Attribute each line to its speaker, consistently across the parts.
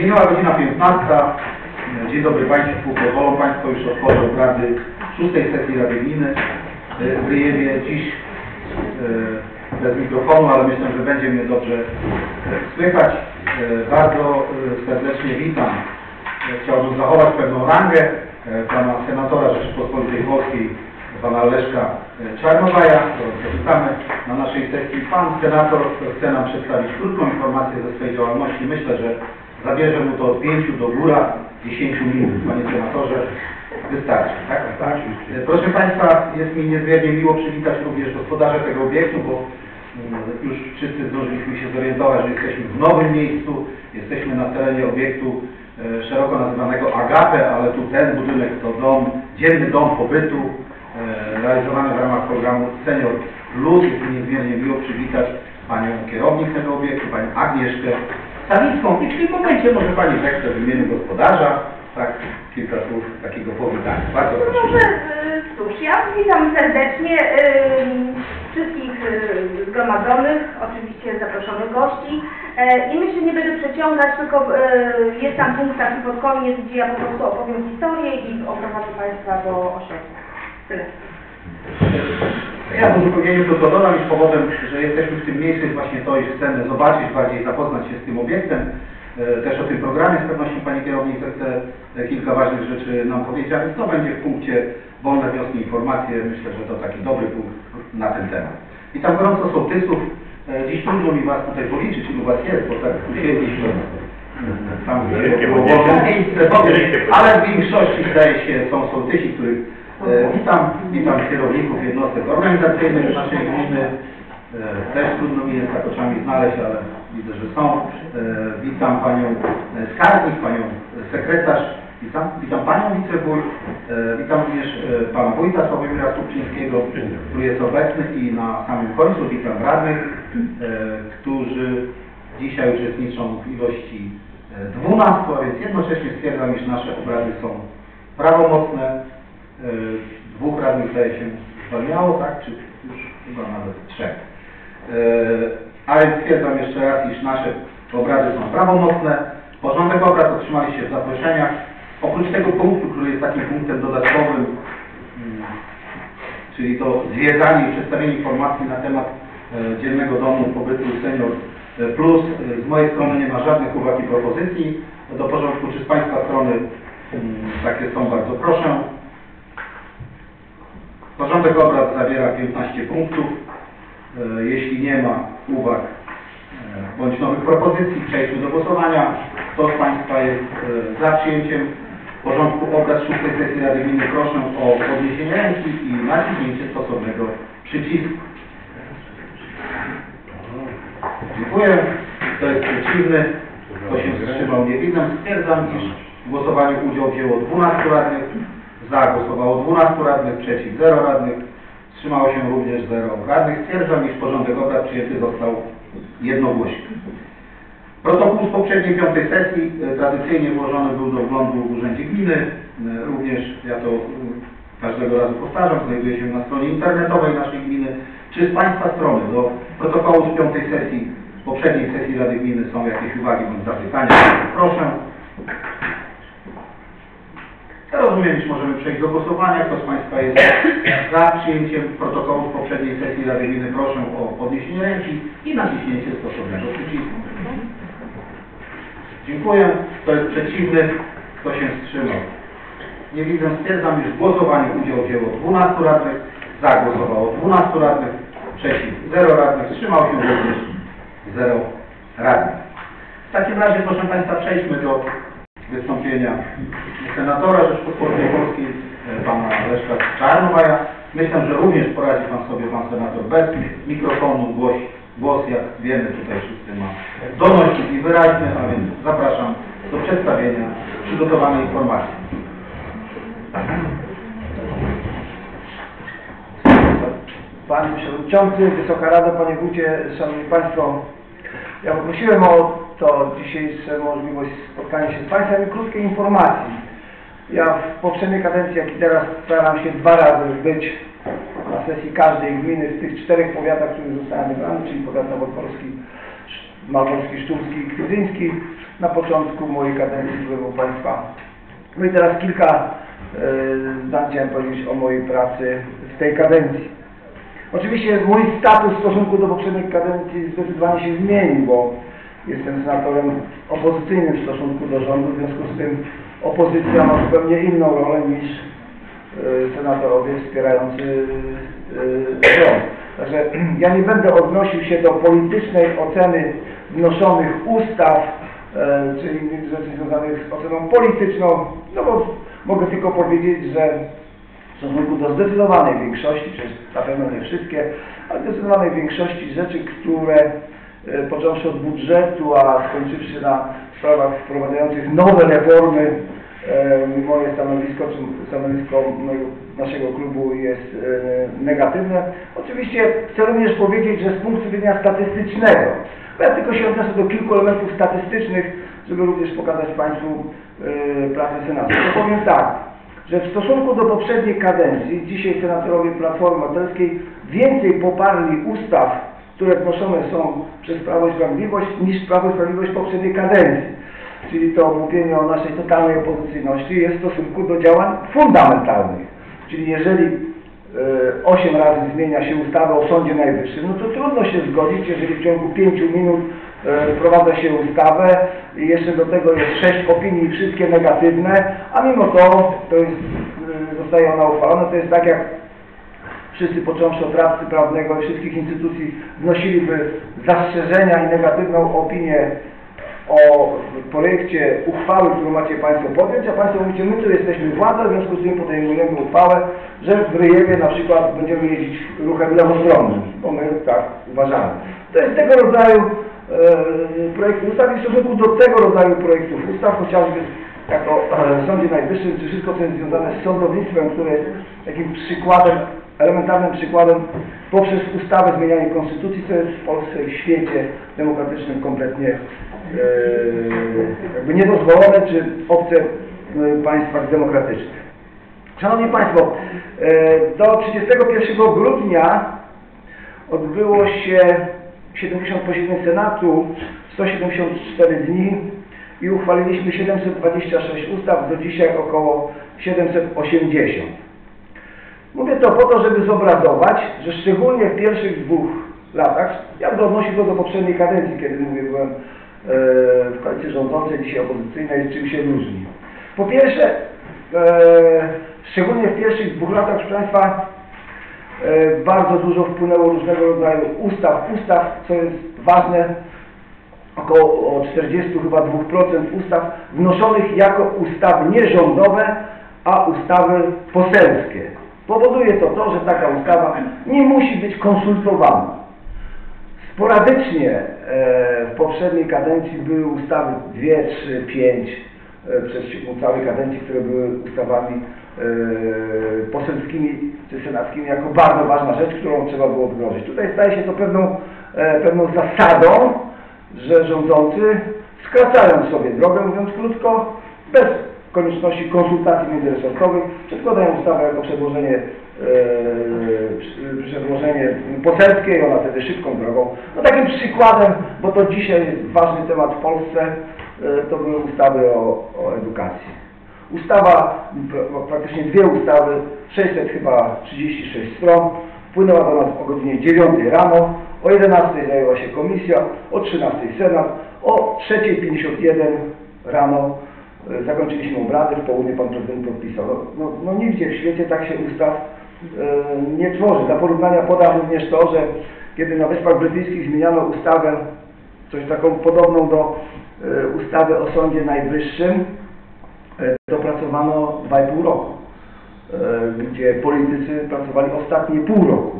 Speaker 1: Minęła godzina 15. Dzień dobry Państwu. Pozwolą Państwo już otworzę obrady szóstej sesji Rady Gminy e, w. Dziś e, bez mikrofonu, ale myślę, że będzie mnie dobrze e, słychać. Bardzo serdecznie witam. Chciałbym zachować pewną rangę Pana Senatora Rzeczypospolitej Polskiej, Pana Leszka Czarnowaja, którego witamy na naszej sesji. Pan Senator chce nam przedstawić krótką informację ze swojej działalności. Myślę, że zabierze mu to od 5 do góra 10 minut, Panie Senatorze. Wystarczy, tak?
Speaker 2: Tak,
Speaker 1: E, Proszę Państwa, jest mi niezmiernie miło przywitać również gospodarza tego obiektu, bo mm, już wszyscy zdążyliśmy się zorientować, że jesteśmy w nowym miejscu, jesteśmy na terenie obiektu e, szeroko nazywanego Agape, ale tu ten budynek to dom, dzienny dom pobytu, e, realizowany w ramach programu Senior Plus. Jest mi niezmiernie miło przywitać Panią kierownik tego obiektu, Panią Agnieszkę Sawicką i w tym momencie może Pani zechce w imieniu gospodarza, tak, kilka słów takiego powitania. Bardzo
Speaker 3: No
Speaker 1: proszę.
Speaker 3: może, y, cóż, ja witam serdecznie y, wszystkich y, zgromadzonych, oczywiście zaproszonych gości E, i myślę, nie będę przeciągać, tylko jest tam punkt taki pod koniec, gdzie ja po prostu opowiem historię i oprowadzę Państwa do ośrodka. Tyle.
Speaker 1: Ja w uzupełnieniu tylko dodam, iż powodem, że jesteśmy w tym miejscu jest właśnie to, iż chcemy zobaczyć, bardziej zapoznać się z tym obiektem, e, też o tym programie, z pewnością Pani Kierownik chce e, kilka ważnych rzeczy nam powiedzieć, a więc to będzie w punkcie wolne wnioski, informacje, myślę, że to taki dobry punkt na ten temat. I tam gorąco sołtysów, e, dziś trudno mi Was tutaj policzyć, ilu Was jest, bo tak tu siedliśmy, tam
Speaker 2: Wielkie
Speaker 1: było miejsce, ale w większości zdaje się są sołtysi, których Witam, witam kierowników jednostek organizacyjnych naszej gminy. E, Też trudno mi jest tak oczami znaleźć, ale widzę, że są. E, Witam panią e, skarbnik, panią sekretarz. Witam, witam panią wicewójt. E, Witam również e, pana wójta Sławomira Stupczyńskiego, który jest obecny i na samym końcu witam radnych, e, którzy dzisiaj uczestniczą w ilości e, 12, a więc jednocześnie stwierdzam, iż nasze obrady są prawomocne. E, dwóch radnych zdaje się zwalniało, tak? Czy już chyba nawet trzech. E, A więc stwierdzam jeszcze raz, iż nasze obrady są prawomocne. Porządek obrad otrzymaliście w zaproszeniach. Oprócz tego punktu, który jest takim punktem dodatkowym, mm, czyli to zwiedzanie i przedstawienie informacji na temat e, dziennego domu pobytu Senior Plus. Z mojej strony nie ma żadnych uwag i propozycji do porządku. Czy z Państwa strony mm, takie są? Bardzo proszę. Porządek obrad zawiera 15 punktów. E, Jeśli nie ma uwag e, bądź nowych propozycji, przejdźmy do głosowania. Kto z Państwa jest e, za przyjęciem porządku obrad szóstej sesji Rady Gminy proszę o podniesienie ręki i naciśnięcie stosownego przycisku. Dziękuję. Kto jest przeciwny? Kto się wstrzymał? Nie widzę. Stwierdzam, iż w głosowaniu udział wzięło 12 radnych. Za głosowało 12 radnych, przeciw 0 radnych. Wstrzymało się również 0 radnych. Stwierdzam, iż porządek obrad przyjęty został jednogłośnie. Protokół z poprzedniej piątej sesji e, tradycyjnie włożony był do wglądu w Urzędzie Gminy. E, Również, ja to e, każdego razu powtarzam, znajduje się na stronie internetowej naszej gminy. Czy z Państwa strony do protokołu z piątej sesji, poprzedniej sesji Rady Gminy są jakieś uwagi bądź zapytania? Proszę. Ja rozumiem, iż możemy przejść do głosowania. Kto z Państwa jest za przyjęciem protokołu z poprzedniej sesji Rady Gminy, proszę o podniesienie ręki i naciśnięcie stosownego przycisku. Dziękuję. Kto jest przeciwny? Kto się wstrzymał? Nie widzę. Stwierdzam, iż w głosowaniu udział wzięło 12 radnych, za głosowało 12 radnych, przeciw 0 radnych, wstrzymał się również 0 radnych. W takim razie, proszę Państwa, przejdźmy do wystąpienia senatora Rzeczpospolitej Polskiej, e, pana Leszka Czarnowaja. Myślę, że również poradzi pan sobie, pan senator, bez mikrofonu, głos, głos jak wiemy tutaj wszyscy ma donośny i wyraźny, a więc zapraszam do przedstawienia przygotowanej informacji.
Speaker 2: Panie Przewodniczący, Wysoka Rado, Panie Wójcie, Szanowni Państwo, ja poprosiłem o to dzisiejsze możliwość spotkania się z Państwem i krótkiej informacji. Ja w poprzedniej kadencji, jak i teraz staram się dwa razy być na sesji każdej gminy z tych czterech powiatach, które zostały wybrane, czyli powiat nowopolski, Małorski, Sztumski i Kwidzyński na początku mojej kadencji byłem u Państwa. No i teraz kilka e, zdań chciałem powiedzieć o mojej pracy w tej kadencji. Oczywiście mój status w stosunku do poprzedniej kadencji zdecydowanie się zmienił, bo jestem senatorem opozycyjnym w stosunku do rządu, w związku z tym opozycja ma zupełnie inną rolę niż e, senatorowie wspierający e, rząd. Także ja nie będę odnosił się do politycznej oceny wnoszonych ustaw, e, czyli rzeczy związanych z oceną polityczną, no bo mogę tylko powiedzieć, że w stosunku do zdecydowanej większości, czy na pewno nie wszystkie, ale zdecydowanej większości rzeczy, które począwszy od budżetu, a skończywszy na sprawach wprowadzających nowe reformy, e, moje stanowisko, czy stanowisko mojego, naszego klubu jest e, negatywne. Oczywiście chcę również powiedzieć, że z punktu widzenia statystycznego, ja tylko się odniosę do kilku elementów statystycznych, żeby również pokazać Państwu e, pracę Senatu. To powiem tak, że w stosunku do poprzedniej kadencji, dzisiaj senatorowie Platformy Obywatelskiej więcej poparli ustaw, które wnoszone są przez Prawo i Sprawiedliwość, niż Prawo i Sprawiedliwość poprzedniej kadencji. Czyli to mówienie o naszej totalnej opozycyjności jest w stosunku do działań fundamentalnych. Czyli jeżeli e, osiem razy zmienia się ustawę o Sądzie Najwyższym, no to trudno się zgodzić, jeżeli w ciągu pięciu minut e, wprowadza się ustawę i jeszcze do tego jest sześć opinii, wszystkie negatywne, a mimo to, to jest, e, zostaje ona uchwalona, to jest tak jak wszyscy począwszy od radcy prawnego i wszystkich instytucji wnosiliby zastrzeżenia i negatywną opinię o projekcie uchwały, którą macie Państwo podjąć, a Państwo mówicie, my tu jesteśmy władza, w związku z tym podejmujemy uchwałę, że w Ryjewie na przykład będziemy jeździć ruchem lewostronnym, bo my tak uważamy. To jest tego rodzaju e, projekty ustaw i w stosunku do tego rodzaju projektów ustaw, chociażby jak o e, Sądzie Najwyższym, czy wszystko, co jest związane z sądownictwem, które jest takim przykładem, elementarnym przykładem poprzez ustawę zmieniania konstytucji, co jest w Polsce i w świecie demokratycznym kompletnie e, jakby niedozwolone, czy obce e, państwach demokratycznych. Szanowni Państwo, e, do 31 grudnia odbyło się 70 posiedzeń Senatu, 174 dni i uchwaliliśmy 726 ustaw, do dzisiaj około 780. Mówię to po to, żeby zobrazować, że szczególnie w pierwszych dwóch latach, ja będę odnosił to do poprzedniej kadencji, kiedy mówię, byłem e, w koalicji rządzącej, dzisiaj opozycyjnej, czym się różni. Po pierwsze, e, szczególnie w pierwszych dwóch latach, proszę Państwa, e, bardzo dużo wpłynęło różnego rodzaju ustaw, ustaw, co jest ważne, około o 40 chyba 2% ustaw wnoszonych jako ustawy nie-rządowe, a ustawy poselskie. Powoduje to to, że taka ustawa nie musi być konsultowana. Sporadycznie e, w poprzedniej kadencji były ustawy 2, 3, 5 e, przez ciągu całej kadencji, które były ustawami e, poselskimi czy senackimi jako bardzo ważna rzecz, którą trzeba było wdrożyć. Tutaj staje się to pewną, e, pewną zasadą, że rządzący skracając sobie drogę, mówiąc krótko, bez konieczności konsultacji międzyresortowych, przedkładają ustawę jako przedłożenie, e, przedłożenie poselskie i ona wtedy szybką drogą. No takim przykładem, bo to dzisiaj ważny temat w Polsce, e, to były ustawy o, o edukacji. Ustawa, pra- praktycznie dwie ustawy, 600 chyba 36 stron, wpłynęła do nas o godzinie 9 rano, o 11 zajęła się komisja, o 13 Senat, o 3.51 rano zakończyliśmy obrady, w południe Pan Prezydent podpisał. No, no, nigdzie w świecie tak się ustaw e, nie tworzy. Dla porównania podam również to, że kiedy na Wyspach Brytyjskich zmieniano ustawę, coś taką podobną do e, ustawy o Sądzie Najwyższym, e, dopracowano 2,5 roku, e, gdzie politycy pracowali ostatnie pół roku.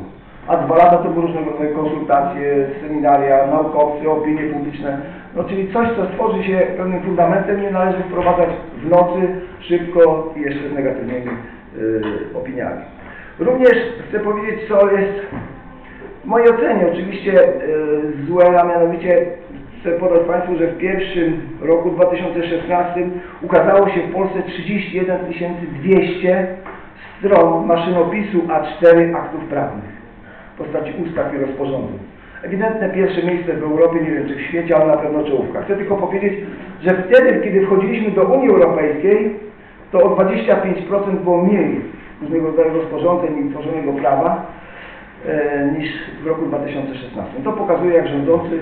Speaker 2: A dwa lata to były rodzaju konsultacje, seminaria, naukowcy, opinie publiczne. No, czyli coś, co stworzy się pewnym fundamentem, nie należy wprowadzać w nocy, szybko i jeszcze z negatywnymi y, opiniami. Również chcę powiedzieć, co jest w mojej ocenie oczywiście y, złe, a mianowicie chcę podać Państwu, że w pierwszym roku 2016 ukazało się w Polsce 31 200 stron maszynopisu A4 aktów prawnych postaci ustaw i rozporządzeń. ewidentne pierwsze miejsce w Europie, nie wiem czy w świecie, ale na pewno czołówka. Chcę tylko powiedzieć, że wtedy, kiedy wchodziliśmy do Unii Europejskiej, to o 25% było mniej różnego rodzaju rozporządzeń i tworzonego prawa e, niż w roku 2016. To pokazuje, jak rządzący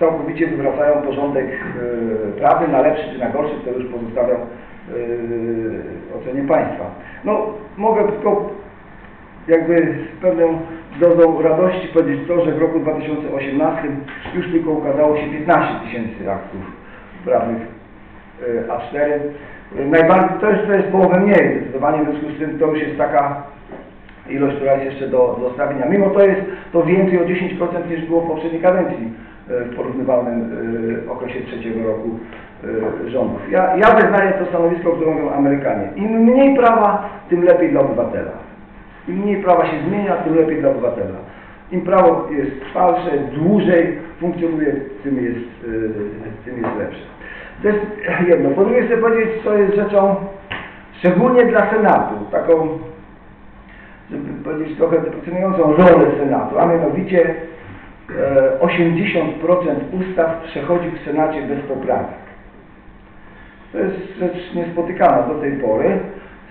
Speaker 2: całkowicie wywracają porządek e, prawny na lepszy czy na gorszy, to już pozostawiam e, ocenie państwa. No, mogę tylko jakby z pewną dozą radości powiedzieć to, że w roku 2018 już tylko ukazało się 15 tysięcy aktów prawnych e, A4. E, Najbardziej, to jest, to jest połowę mniej zdecydowanie, w związku z tym to już jest taka ilość, która jest jeszcze do, do stawienia. Mimo to jest to więcej o 10% niż było w poprzedniej kadencji e, w porównywalnym e, okresie trzeciego roku rządów. Ja, ja wyznaję to stanowisko, które mówią Amerykanie. Im mniej prawa, tym lepiej dla obywatela. Im mniej prawa się zmienia, tym lepiej dla obywatela. Im prawo jest trwalsze, dłużej funkcjonuje, tym jest, e, tym jest lepsze. To jest jedno. Po drugie chcę powiedzieć, co jest rzeczą szczególnie dla Senatu, taką, żeby powiedzieć trochę deprecjonującą rolę Senatu, a mianowicie e, 80% ustaw przechodzi w Senacie bez poprawek. To jest rzecz niespotykana do tej pory.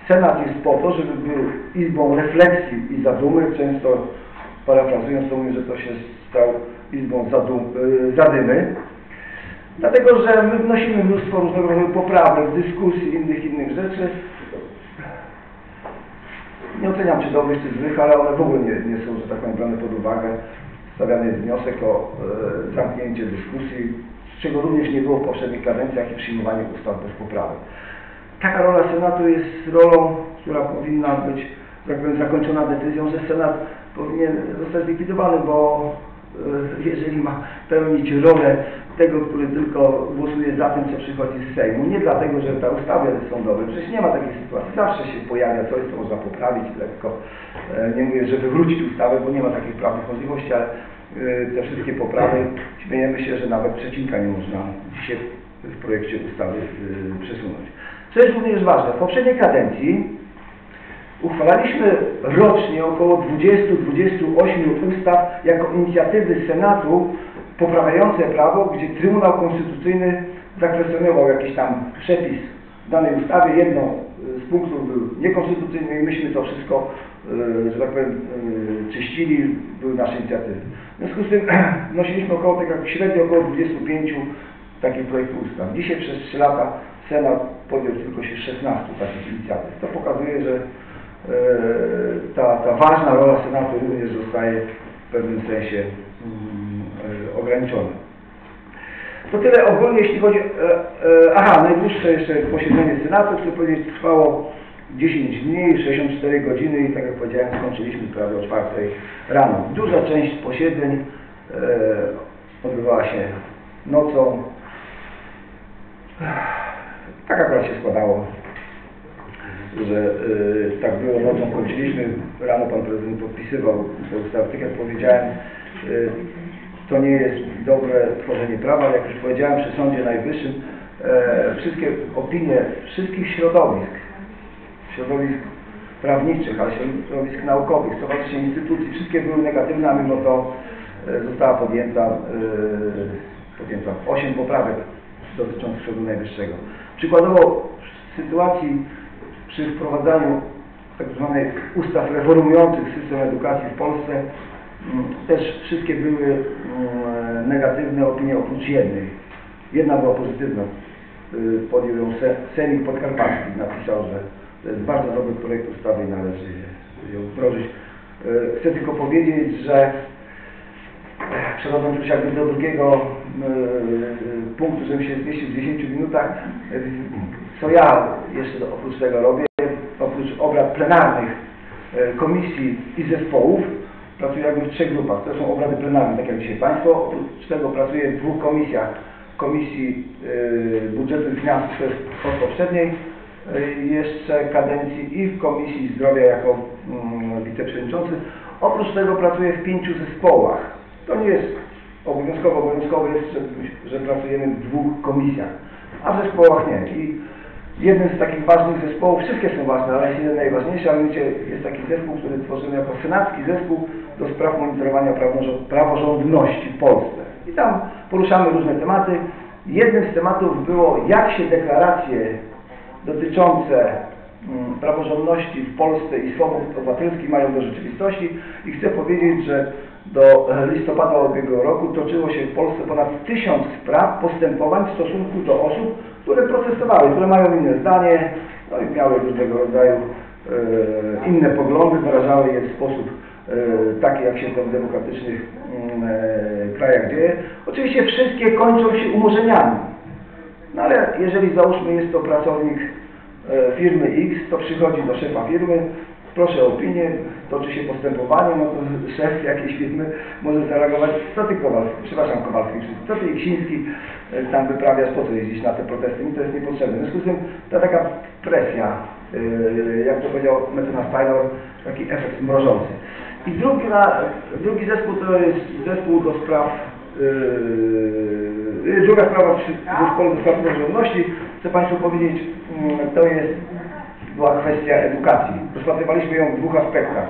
Speaker 2: Senat jest po to, żeby był izbą refleksji i zadumy. Często parafrazując to mówię, że to się stał izbą zadum, y, zadymy. Dlatego, że my wnosimy mnóstwo różnego rodzaju poprawek, dyskusji, innych, innych rzeczy. Nie oceniam czy dobrych, czy złych, ale one w ogóle nie, nie są, że tak powiem, brane pod uwagę. Stawiany jest wniosek o e, zamknięcie dyskusji, czego również nie było w poprzednich kadencjach i przyjmowanie ustaw bez poprawek. Taka rola Senatu jest rolą, która powinna być, tak powiem, zakończona decyzją, że Senat powinien zostać zlikwidowany, bo e, jeżeli ma pełnić rolę tego, który tylko głosuje za tym, co przychodzi z Sejmu, nie dlatego, że ta ustawa jest sądowa, przecież nie ma takiej sytuacji, zawsze się pojawia coś, co można poprawić lekko, E, nie mówię, że wywrócić ustawę, bo nie ma takich prawnych możliwości, ale e, te wszystkie poprawy, śmiejemy się, że nawet przecinka nie można dzisiaj w projekcie ustawy przesunąć. Co jest również ważne, w poprzedniej kadencji uchwalaliśmy rocznie około 20-28 ustaw jako inicjatywy Senatu poprawiające prawo, gdzie Trybunał Konstytucyjny zakwestionował jakiś tam przepis danej ustawie. Jedno y, z punktów był niekonstytucyjny i myśmy to wszystko, y, że tak powiem, y, czyścili, były nasze inicjatywy. W związku z tym wnosiliśmy około, tak jak średnio około 25 takich projektów ustaw. Dzisiaj przez 3 lata Senat podjął tylko się 16 takich inicjatyw. To pokazuje, że e, ta, ta ważna rola Senatu również zostaje w pewnym sensie mm, e, ograniczona. To tyle ogólnie, jeśli chodzi... E, aha, najdłuższe jeszcze posiedzenie Senatu, chcę powiedzieć, trwało 10 dni, 64 godziny i tak jak powiedziałem, skończyliśmy prawie o 4 rano. Duża część posiedzeń odbywała się nocą. Tak akurat się składało, że y, tak było, nocą kończyliśmy, rano pan prezydent podpisywał jak powiedziałem, y, to nie jest dobre tworzenie prawa, jak już powiedziałem przy Sądzie Najwyższym, e, wszystkie opinie wszystkich środowisk, środowisk prawniczych, ale środowisk naukowych, stowarzyszeń, instytucji, wszystkie były negatywne, a mimo to e, została podjęta, e, podjęta 8 poprawek dotyczących Sądu Najwyższego. Przykładowo w sytuacji przy wprowadzaniu tak zwanych ustaw reformujących system edukacji w Polsce mm, też wszystkie były mm, negatywne opinie oprócz jednej. Jedna była pozytywna. Y, Podjął ją Se- Sejmik Podkarpacki. Napisał, że to jest bardzo dobry projekt ustawy i należy ją wdrożyć. Y, Chcę tylko powiedzieć, że przechodząc już jakby do drugiego e, punktu, żebym się zmieścił w 10 minutach, e, co ja jeszcze oprócz tego robię, oprócz obrad plenarnych e, komisji i zespołów, pracuję jakby w trzech grupach. To są obrady plenarne, tak jak dzisiaj Państwo. Oprócz tego pracuję w dwóch komisjach. Komisji e, Budżetu i Finansów, od poprzedniej e, jeszcze kadencji i w Komisji Zdrowia jako mm, wiceprzewodniczący. Oprócz tego pracuję w pięciu zespołach. To nie jest obowiązkowo, obowiązkowe jest, że, że pracujemy w dwóch komisjach, a w zespołach nie. I jednym z takich ważnych zespołów, wszystkie są ważne, ale jest jeden najważniejszy, a mianowicie jest taki zespół, który tworzymy jako senacki zespół do spraw monitorowania praworząd- praworządności w Polsce. I tam poruszamy różne tematy. Jednym z tematów było, jak się deklaracje dotyczące mm, praworządności w Polsce i swobód obywatelskich mają do rzeczywistości i chcę powiedzieć, że do listopada ubiegłego roku toczyło się w Polsce ponad tysiąc spraw, postępowań w stosunku do osób, które protestowały, które mają inne zdanie, no i miały różnego rodzaju e, inne poglądy, wyrażały je w sposób e, taki, jak się to w demokratycznych mm, e, krajach dzieje. Oczywiście wszystkie kończą się umorzeniami. No ale jeżeli załóżmy jest to pracownik e, firmy X, to przychodzi do szefa firmy, proszę o opinię, toczy się postępowanie, no to szef jakiejś firmy może zareagować, co ty Kowalski, przepraszam Kowalski, co ty Iksiński e, tam wyprawiasz, po co jeździć na te protesty, mi to jest niepotrzebne. W związku z tym ta taka presja, e, jak to powiedział mecenas Taylor, taki efekt mrożący. I drugi, drugi zespół to jest zespół do spraw Yy, druga sprawa przy zespole do spraw praworządności, chcę Państwu powiedzieć, mm, to jest, była kwestia edukacji. Rozpatrywaliśmy ją w dwóch aspektach.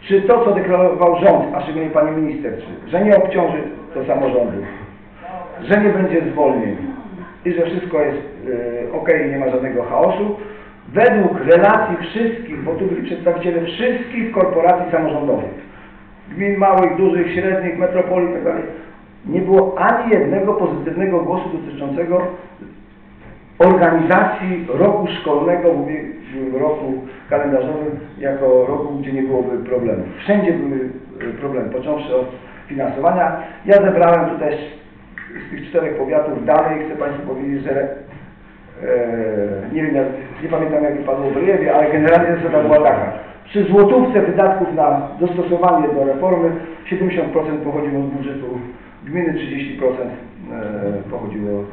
Speaker 2: Czy to, co deklarował rząd, a szczególnie Pani Minister, czy, że nie obciąży to samorządów, że nie będzie zwolnień i że wszystko jest yy, ok, nie ma żadnego chaosu, według relacji wszystkich, bo tu byli przedstawiciele wszystkich korporacji samorządowych, gmin małych, dużych, średnich, metropolii itd. Nie było ani jednego pozytywnego głosu dotyczącego organizacji roku szkolnego w ubiegłym roku kalendarzowym jako roku, gdzie nie byłoby problemów. Wszędzie były e, problemy, począwszy od finansowania. Ja zebrałem tutaj z tych czterech powiatów dalej, chcę Państwu powiedzieć, że e, nie wiem, nie pamiętam jak wypadło w ale generalnie zasada była taka. Przy złotówce wydatków na dostosowanie do reformy 70% pochodziło z budżetu gminy, 30% e, pochodziło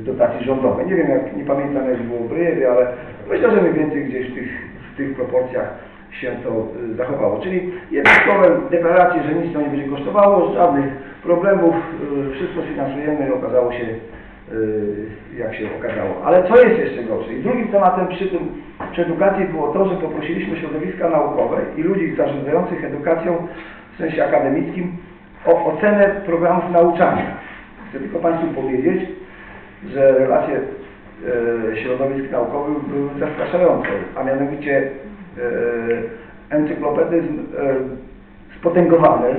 Speaker 2: z dotacji rządowej. Nie wiem, jak, nie pamiętam jak było w Ryjewie, ale myślę, że mniej więcej gdzieś w tych, w tych proporcjach się to e, zachowało. Czyli jednym słowem deklaracje, że nic to nie będzie kosztowało, żadnych problemów, e, wszystko sfinansujemy i okazało się y, jak się okazało. Ale co jest jeszcze gorsze? I drugim tematem przy tym, przy edukacji było to, że poprosiliśmy środowiska naukowe i ludzi zarządzających edukacją w sensie akademickim o ocenę programów nauczania. Chcę tylko Państwu powiedzieć, że relacje e, środowisk naukowych były zastraszające, a mianowicie e, encyklopedyzm e, spotęgowany,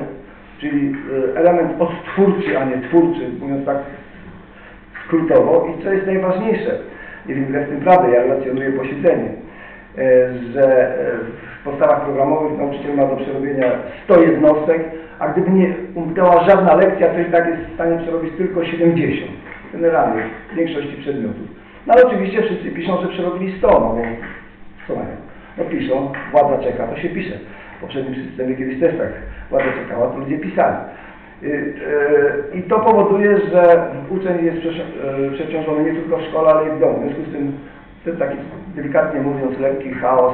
Speaker 2: czyli element odtwórczy, a nie twórczy, mówiąc tak skrótowo. I co jest najważniejsze, nie wiem ile w tym prawdy, ja relacjonuję posiedzenie, że e, w podstawach programowych nauczyciel ma do przerobienia 100 jednostek, a gdyby nie umknęła żadna lekcja, to i tak jest w stanie przerobić tylko 70, generalnie w większości przedmiotów. No ale oczywiście wszyscy piszą, że przerobili 100, no bo co mają? No piszą, władza czeka, to się pisze. W poprzednim systemie kiedyś też tak władza czekała, to ludzie pisali. Y, y, I to powoduje, że uczeń jest y, przeciążony nie tylko w szkole, ale i w domu. W związku z tym ten taki, delikatnie mówiąc, lekki chaos,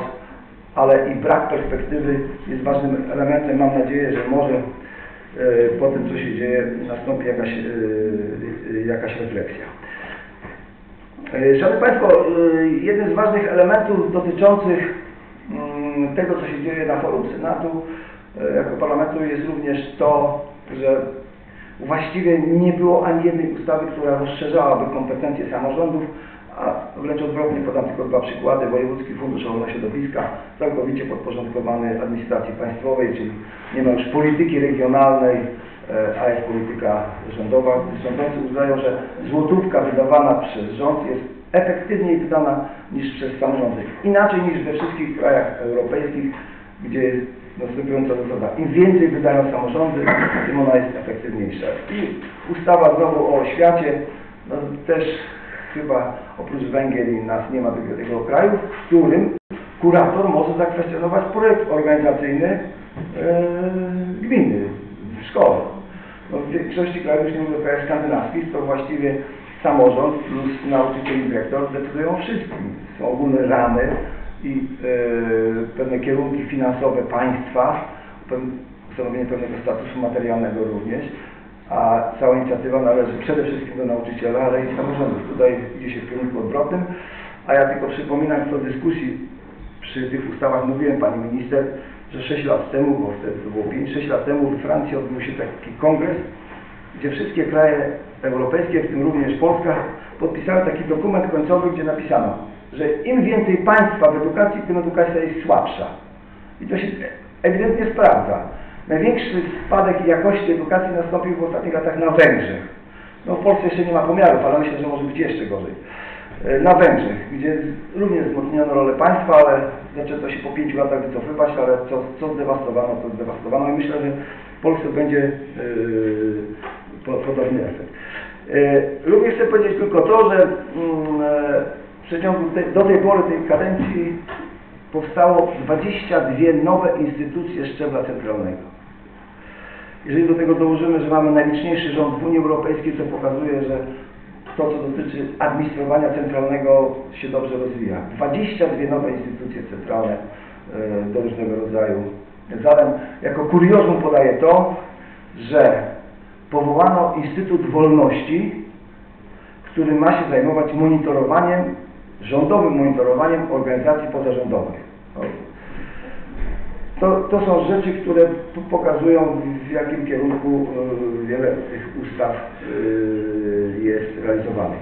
Speaker 2: ale i brak perspektywy jest ważnym elementem. Mam nadzieję, że może y, po tym, co się dzieje, nastąpi jakaś, y, jakaś refleksja. E, Szanowni Państwo, jednym z ważnych elementów dotyczących mm, tego, co się dzieje na forum Senatu e, jako parlamentu jest również to, że właściwie nie było ani jednej ustawy, która rozszerzałaby kompetencje samorządów, a wręcz odwrotnie, podam tylko dwa przykłady. Wojewódzki Fundusz Ochrony Środowiska całkowicie podporządkowany administracji państwowej, czyli nie ma już polityki regionalnej, e, a jest polityka rządowa. Rządzący uznają, że złotówka wydawana przez rząd jest efektywniej wydana niż przez samorządy. Inaczej niż we wszystkich krajach europejskich, gdzie jest następująca zasada. Im więcej wydają samorządy, tym ona jest efektywniejsza. I ustawa znowu o oświacie, no też chyba oprócz Węgier i nas nie ma takiego, takiego kraju, w którym kurator może zakwestionować projekt organizacyjny e, gminy w szkole. No, w większości krajów, nie mówię o skandynawskich, to właściwie samorząd plus nauczyciel i dyrektor decydują o wszystkim. Są ogólne ramy i e, pewne kierunki finansowe państwa, ustanowienie pewnego statusu materialnego również, a cała inicjatywa należy przede wszystkim do nauczyciela, ale i samorządów. Tutaj idzie się w kierunku odwrotnym, a ja tylko przypominam, co w dyskusji przy tych ustawach mówiłem, Pani Minister, że 6 lat temu, bo wtedy to było 5-6 lat temu we Francji odbył się taki kongres, gdzie wszystkie kraje europejskie, w tym również Polska, podpisały taki dokument końcowy, gdzie napisano, że im więcej państwa w edukacji, tym edukacja jest słabsza. I to się ewidentnie sprawdza. Największy spadek jakości edukacji nastąpił w ostatnich latach na Węgrzech. No w Polsce jeszcze nie ma pomiarów, ale myślę, że może być jeszcze gorzej. E, Na Węgrzech, gdzie również wzmocniono rolę państwa, ale zaczęto się po pięciu latach wycofywać, ale co, co zdewastowano, to zdewastowano i myślę, że w Polsce będzie po, podobny efekt. E, Również chcę powiedzieć tylko to, że e, w przeciągu tej, do tej pory tej kadencji powstało 22 nowe instytucje szczebla centralnego. Jeżeli do tego dołożymy, że mamy najliczniejszy rząd w Unii Europejskiej, to pokazuje, że to, co dotyczy administrowania centralnego się dobrze rozwija. 22 nowe instytucje centralne e, do różnego rodzaju zadań. Jako kuriozum podaję to, że powołano Instytut Wolności, który ma się zajmować monitorowaniem, rządowym monitorowaniem organizacji pozarządowych. To, to są rzeczy, które pokazują w jakim kierunku e, wiele tych ustaw e, jest realizowanych.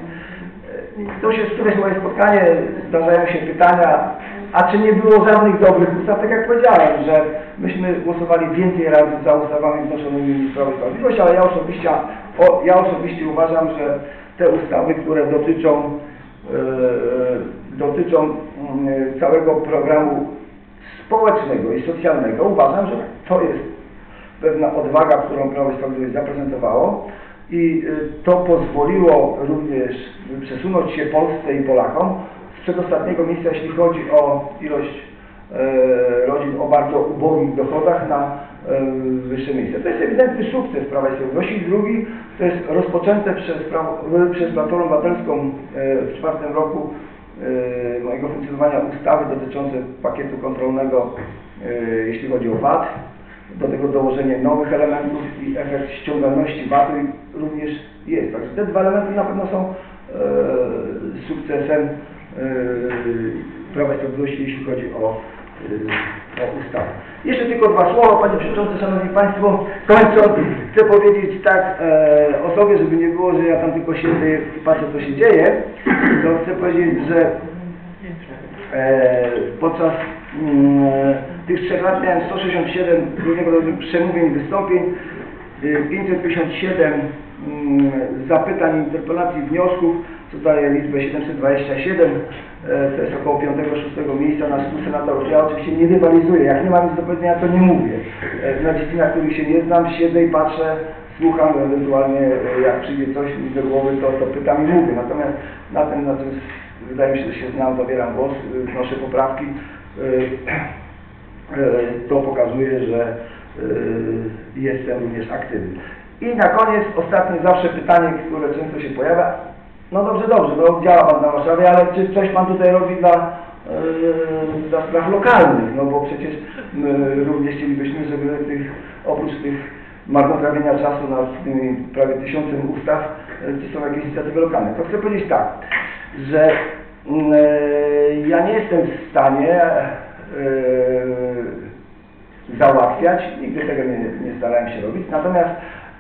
Speaker 2: E, To się któreś moje spotkanie, zdarzają się pytania, a czy nie było żadnych dobrych ustaw? Tak jak powiedziałem, że myśmy głosowali więcej razy za ustawami wnoszonymi z Prawa i Sprawiedliwości, ale ja osobiście, o, ja osobiście uważam, że te ustawy, które dotyczą, dotyczą mm, całego programu społecznego i socjalnego, uważam, że to jest pewna odwaga, którą Prawo i Sprawiedliwość zaprezentowało i y, to pozwoliło również przesunąć się Polsce i Polakom z przedostatniego miejsca, jeśli chodzi o ilość e, rodzin o bardzo ubogich dochodach na e, wyższe miejsce. To jest ewidentny sukces Prawa i Sprawiedliwości. Drugi, to jest rozpoczęte przez, prawo, przez Platformę Obywatelską e, w czwartym roku mojego funkcjonowania ustawy dotyczące pakietu kontrolnego, e, jeśli chodzi o VAT. Do tego dołożenie nowych elementów i efekt ściągalności VAT-u również jest. Także te dwa elementy na pewno są e, sukcesem Prawa i Sprawiedliwości, jeśli chodzi o, o ustawę. Jeszcze tylko dwa słowa, Panie Przewodniczący, Szanowni Państwo. Kończąc, chcę powiedzieć tak e, o sobie, żeby nie było, że ja tam tylko siedzę i patrzę, co się dzieje, to chcę powiedzieć, że e, podczas mm, tych trzech lat miałem 167 różnego rodzaju przemówień, wystąpień, y, 557 mm, zapytań, interpelacji, wniosków, co daje liczbę 727, e, to jest około 5-6 miejsca na 100 senatorów. Ja oczywiście nie rywalizuję, jak nie mam nic do powiedzenia, to nie mówię. E, Na dziedzinach, których się nie znam, siedzę i patrzę, słucham, ewentualnie e, jak przyjdzie coś mi do głowy, to, to pytam i mówię. Natomiast na tym, na czym wydaje mi się, że się znam, zabieram głos, wnoszę poprawki. E, to pokazuje, że e, jestem również aktywny. I na koniec ostatnie zawsze pytanie, które często się pojawia. No dobrze, dobrze, no działa Pan na Warszawie, ale czy coś Pan tutaj robi dla, e, dla spraw lokalnych? No bo przecież my również chcielibyśmy, żeby tych, oprócz tych marnotrawienia czasu nad tymi prawie tysiącem ustaw, e, czy są jakieś inicjatywy lokalne. To chcę powiedzieć tak, że e, ja nie jestem w stanie e, załatwiać, nigdy tego nie, nie starałem się robić, natomiast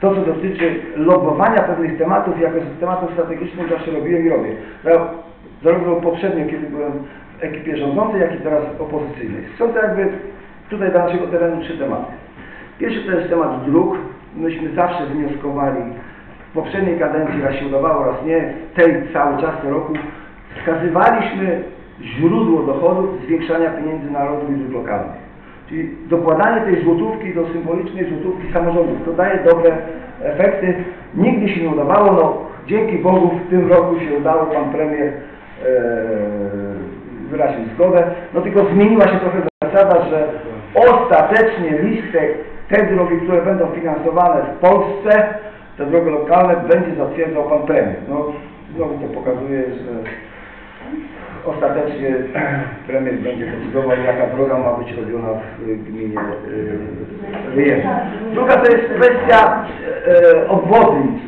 Speaker 2: to, co dotyczy logowania pewnych tematów, jako tematów strategicznych zawsze robiłem i robię. Ja, zarówno poprzednio, kiedy byłem w ekipie rządzącej, jak i teraz opozycyjnej. Są to jakby tutaj dla naszego terenu trzy tematy. Pierwszy to jest temat dróg. Myśmy zawsze wnioskowali w poprzedniej kadencji, raz się udawało, raz nie, tej cały czas co roku wskazywaliśmy źródło dochodów zwiększania pieniędzy narodu i dróg lokalnych. Czyli dokładanie tej złotówki do symbolicznej złotówki samorządów. To daje dobre efekty. Nigdy się nie udawało. No, dzięki Bogu w tym roku się udało. Pan premier e, wyraził zgodę. No tylko zmieniła się trochę zasada, że ostatecznie listę te drogi, które będą finansowane w Polsce, te drogi lokalne, będzie zatwierdzał pan premier. No, znowu to pokazuje, że ostatecznie premier będzie decydował, jaka droga ma być robiona w gminie Wyjeżdża. Druga to jest kwestia e, obwodnic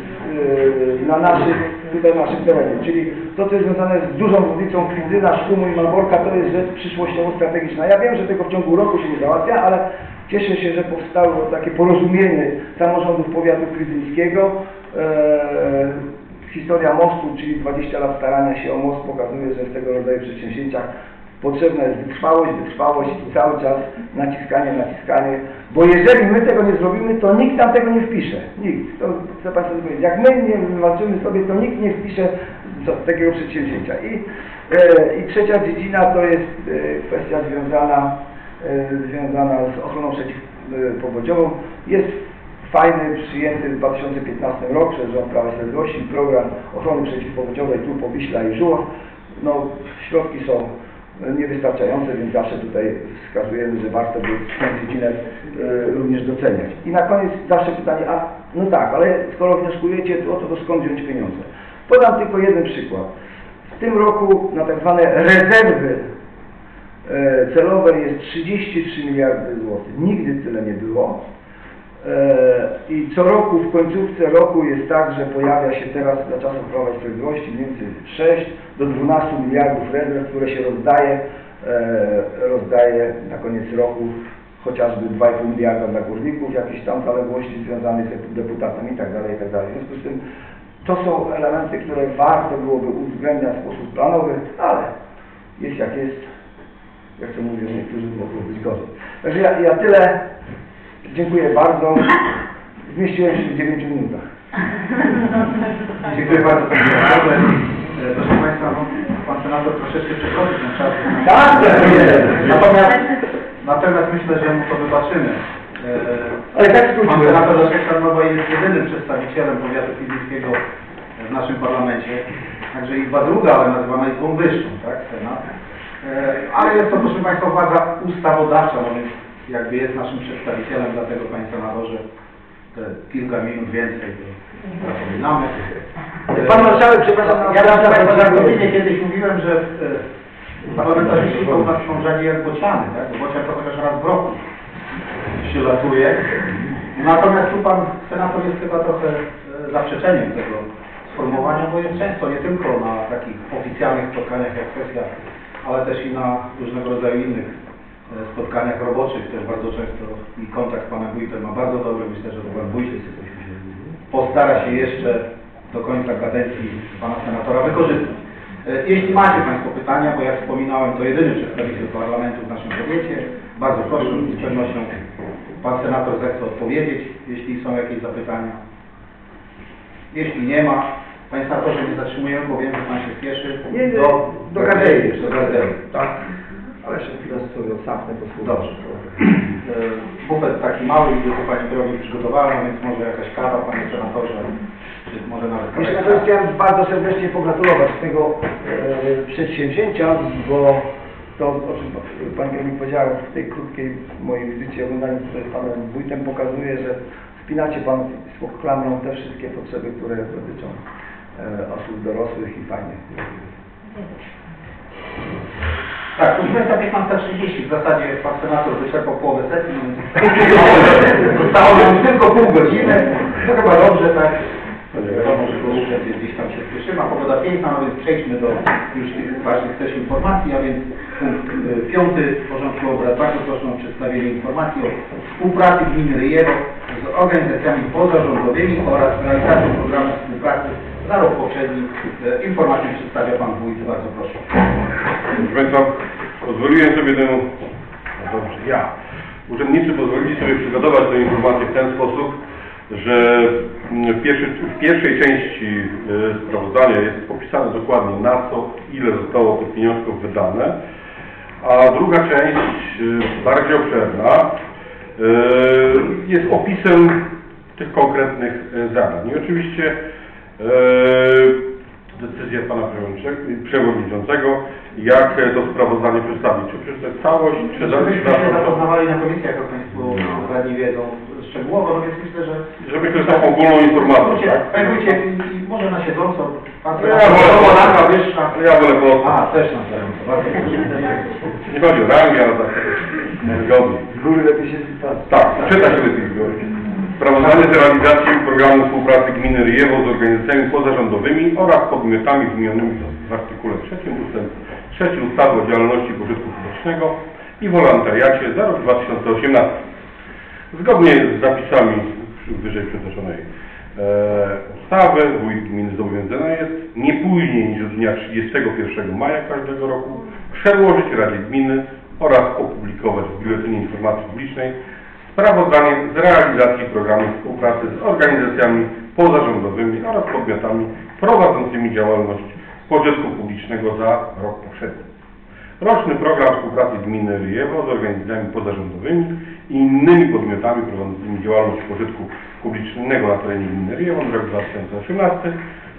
Speaker 2: e, na naszych tutaj naszym terenie. Czyli to, co jest związane z dużą różnicą Kwidzyna, Sztumu i Malborka, to jest rzecz przyszłościowo strategiczna. Ja wiem, że tego w ciągu roku się nie załatwia, ale cieszę się, że powstało takie porozumienie samorządów powiatu kwidzyńskiego. Eee, historia mostu, czyli 20 lat starania się o most pokazuje, że w tego rodzaju przedsięwzięciach potrzebna jest wytrwałość, wytrwałość i cały czas naciskanie, naciskanie, bo jeżeli my tego nie zrobimy, to nikt nam tego nie wpisze. Nikt. To chcę Państwu powiedzieć. Jak my nie wywalczymy sobie, to nikt nie wpisze takiego przedsięwzięcia. I, e, I trzecia dziedzina to jest e, kwestia związana, e, związana z ochroną przeciwpowodziową. Jest fajny, przyjęty w 2015 roku przez rząd Prawa i Sprawiedliwości program ochrony przeciwpowodziowej tu po Wiśla i Żuław. No, środki są niewystarczające, więc zawsze tutaj wskazujemy, że warto by tę dziedzinę e, również doceniać. I na koniec zawsze pytanie, a no tak, ale skoro wnioskujecie to, to skąd wziąć pieniądze? Podam tylko jeden przykład. W tym roku na tak zwane rezerwy e, celowe jest 33 miliardy złotych. Nigdy tyle nie było. E, I co roku, w końcówce roku jest tak, że pojawia się teraz za czasów Prawa i Sprawiedliwości więcej 6 do 12 miliardów rezerw, które się rozdaje, e, rozdaje na koniec roku chociażby 2,5 miliarda dla górników, jakieś tam zaległości związane z deputatem i tak dalej, i tak. W związku z tym to są elementy, które warto byłoby uwzględniać w sposób planowy, ale jest jak jest. Jak to mówią niektórzy, mogło być gorzej. Także ja, ja tyle. Dziękuję bardzo. Zmieściłem się w 9 minutach.
Speaker 1: Dziękuję bardzo. E, Proszę Państwa, Pan Senator troszeczkę przekroczył ten czas.
Speaker 2: Tak, tak jest.
Speaker 1: Natomiast, natomiast myślę, że mu to wybaczymy. E,
Speaker 2: Ale tak
Speaker 1: Pan
Speaker 2: skróciłem.
Speaker 1: Senator Leszek jest jedynym przedstawicielem powiatu fizycznego w naszym parlamencie. Także Izba druga, ale nazywana Izbą wyższą, tak, Senat. E, Ale jest to, proszę Państwa, władza ustawodawcza, no więc jakby jest naszym przedstawicielem, dlatego Panie Senatorze te kilka minut więcej to zapominamy.
Speaker 2: Pan marszałek, przepraszam,
Speaker 1: Ja
Speaker 2: na
Speaker 1: na Państwa
Speaker 2: na-
Speaker 1: zakończenie kiedyś mówiłem, że parlamentarzyści u nas są rzadziej jak bociany, tak? Bo bocian to chociaż raz w roku przylatuje. Natomiast tu Pan Senator jest chyba trochę e, zaprzeczeniem tego sformułowania, bo jest często nie tylko na takich oficjalnych spotkaniach jak sesja, ale też i na różnego rodzaju innych spotkaniach roboczych też bardzo często i kontakt z Panem Wójtem ma bardzo dobry. Myślę, że to Pan Wójt postara się jeszcze do końca kadencji Pana Senatora wykorzystać. E, Jeśli macie Państwo pytania, bo jak wspominałem, to jedyny przedstawiciel parlamentu w naszym powiecie, bardzo proszę, z pewnością Pan Senator zechce odpowiedzieć, jeśli są jakieś zapytania. Jeśli nie ma, Panie Senatorze, nie zatrzymujemy, bo wiem, że Pan się spieszy
Speaker 2: Nie, nie,
Speaker 1: do,
Speaker 2: do. Tak. Ale jeszcze chwilę sobie odsapnę posłuchać.
Speaker 1: Dobrze. E, Bufet taki mały i to Pani Kierownik przygotowała, no więc może jakaś kawa, Panie Senatorze, czy może nawet
Speaker 2: Jeszcze
Speaker 1: kawałek
Speaker 2: raz chciałem bardzo serdecznie pogratulować tego e, przedsięwzięcia, bo to, o czym Pan Kierownik powiedział w tej krótkiej mojej wizycie, oglądaniu tutaj z Panem Wójtem, pokazuje, że spinacie Pan z klamrą te wszystkie potrzeby, które dotyczą e, osób dorosłych i fajnie.
Speaker 1: Tak, proszę Państwa, 15.30 w zasadzie Pan Senator wyczerpał połowę sesji, no więc zostało nam tylko pół godziny. To chyba dobrze, tak? Wiadomo, że go ruszać gdzieś tam się spieszymy, a pogoda piękna, no więc przejdźmy do już tych ważnych też informacji, a więc punkt y, piąty porządku obrad. Bardzo proszę o przedstawienie informacji o współpracy gminy Ryjewo z organizacjami pozarządowymi oraz realizacją programu współpracy za rok poprzedni. Y, Informację przedstawia Pan Wójt, bardzo proszę.
Speaker 4: Proszę Państwa, pozwoliłem sobie tę, no dobrze, ja, urzędnicy pozwolili sobie przygotować tę informację w ten sposób, że mm, w, pierwszy, w pierwszej części e, sprawozdania jest popisane dokładnie na co, ile zostało tych pieniążków wydane, a druga część, e, bardziej obszerna, e, jest opisem tych konkretnych e, zadań. I oczywiście e, decyzja pana przewodniczącego- przewodniczącego, jak to sprawozdanie przedstawić. Czy przeczytać całość, czy
Speaker 1: Żebyśmy się zapoznawali na komisjach, jak Państwo dokładnie wiedzą szczegółowo, no więc myślę, że...
Speaker 4: Żeby ktoś taką ogólną informację, tak?
Speaker 1: Pamiętajcie, i może na siedząco, pan
Speaker 4: Ja wolę
Speaker 1: Polaka wyższa.
Speaker 4: Ja wolę po...
Speaker 1: A, też na siedząco, bardzo.
Speaker 4: Nie chodzi o rangę, ale tak zgodnie.
Speaker 2: Z góry lepiej się.
Speaker 4: Tak, czytać lepiej z góry. Sprawozdanie z realizacji programu współpracy gminy Ryjewo z organizacjami pozarządowymi oraz podmiotami wymienionymi w artykule 3 ust. 3 ustawy o działalności pożytku publicznego i wolontariacie za rok 2018. Zgodnie z zapisami wyżej przytoczonej e, ustawy wójt gminy zobowiązany jest nie później niż do dnia 31 maja każdego roku przedłożyć Radzie Gminy oraz opublikować w Biuletynie Informacji Publicznej sprawozdanie z realizacji programu współpracy z organizacjami pozarządowymi oraz podmiotami prowadzącymi działalność pożytku publicznego za rok poprzedni. Roczny program współpracy gminy Ryjewo z organizacjami pozarządowymi i innymi podmiotami prowadzącymi działalność pożytku publicznego na terenie gminy Ryjewo na rok 2018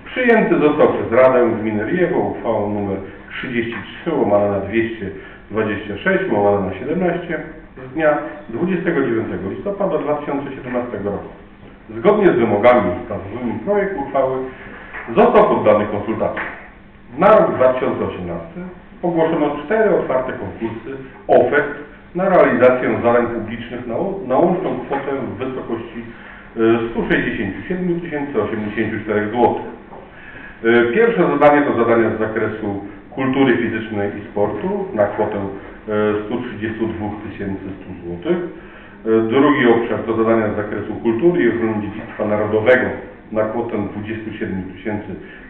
Speaker 4: przyjęty został przez Radę Gminy Ryjewo uchwałą nr 33 łamane na 226 łamane na 17 z dnia 29 listopada 2017 roku. Zgodnie z wymogami ustawowymi projekt uchwały został poddany konsultacjom. Na rok 2018 ogłoszono cztery otwarte konkursy ofert na realizację zadań publicznych na, na łączną kwotę w wysokości e, 167 084 zł. Pierwsze zadanie to zadania z zakresu kultury fizycznej i sportu na kwotę e, 132 100 zł. E, Drugi obszar to zadania z zakresu kultury i ochrony dziedzictwa narodowego na kwotę 27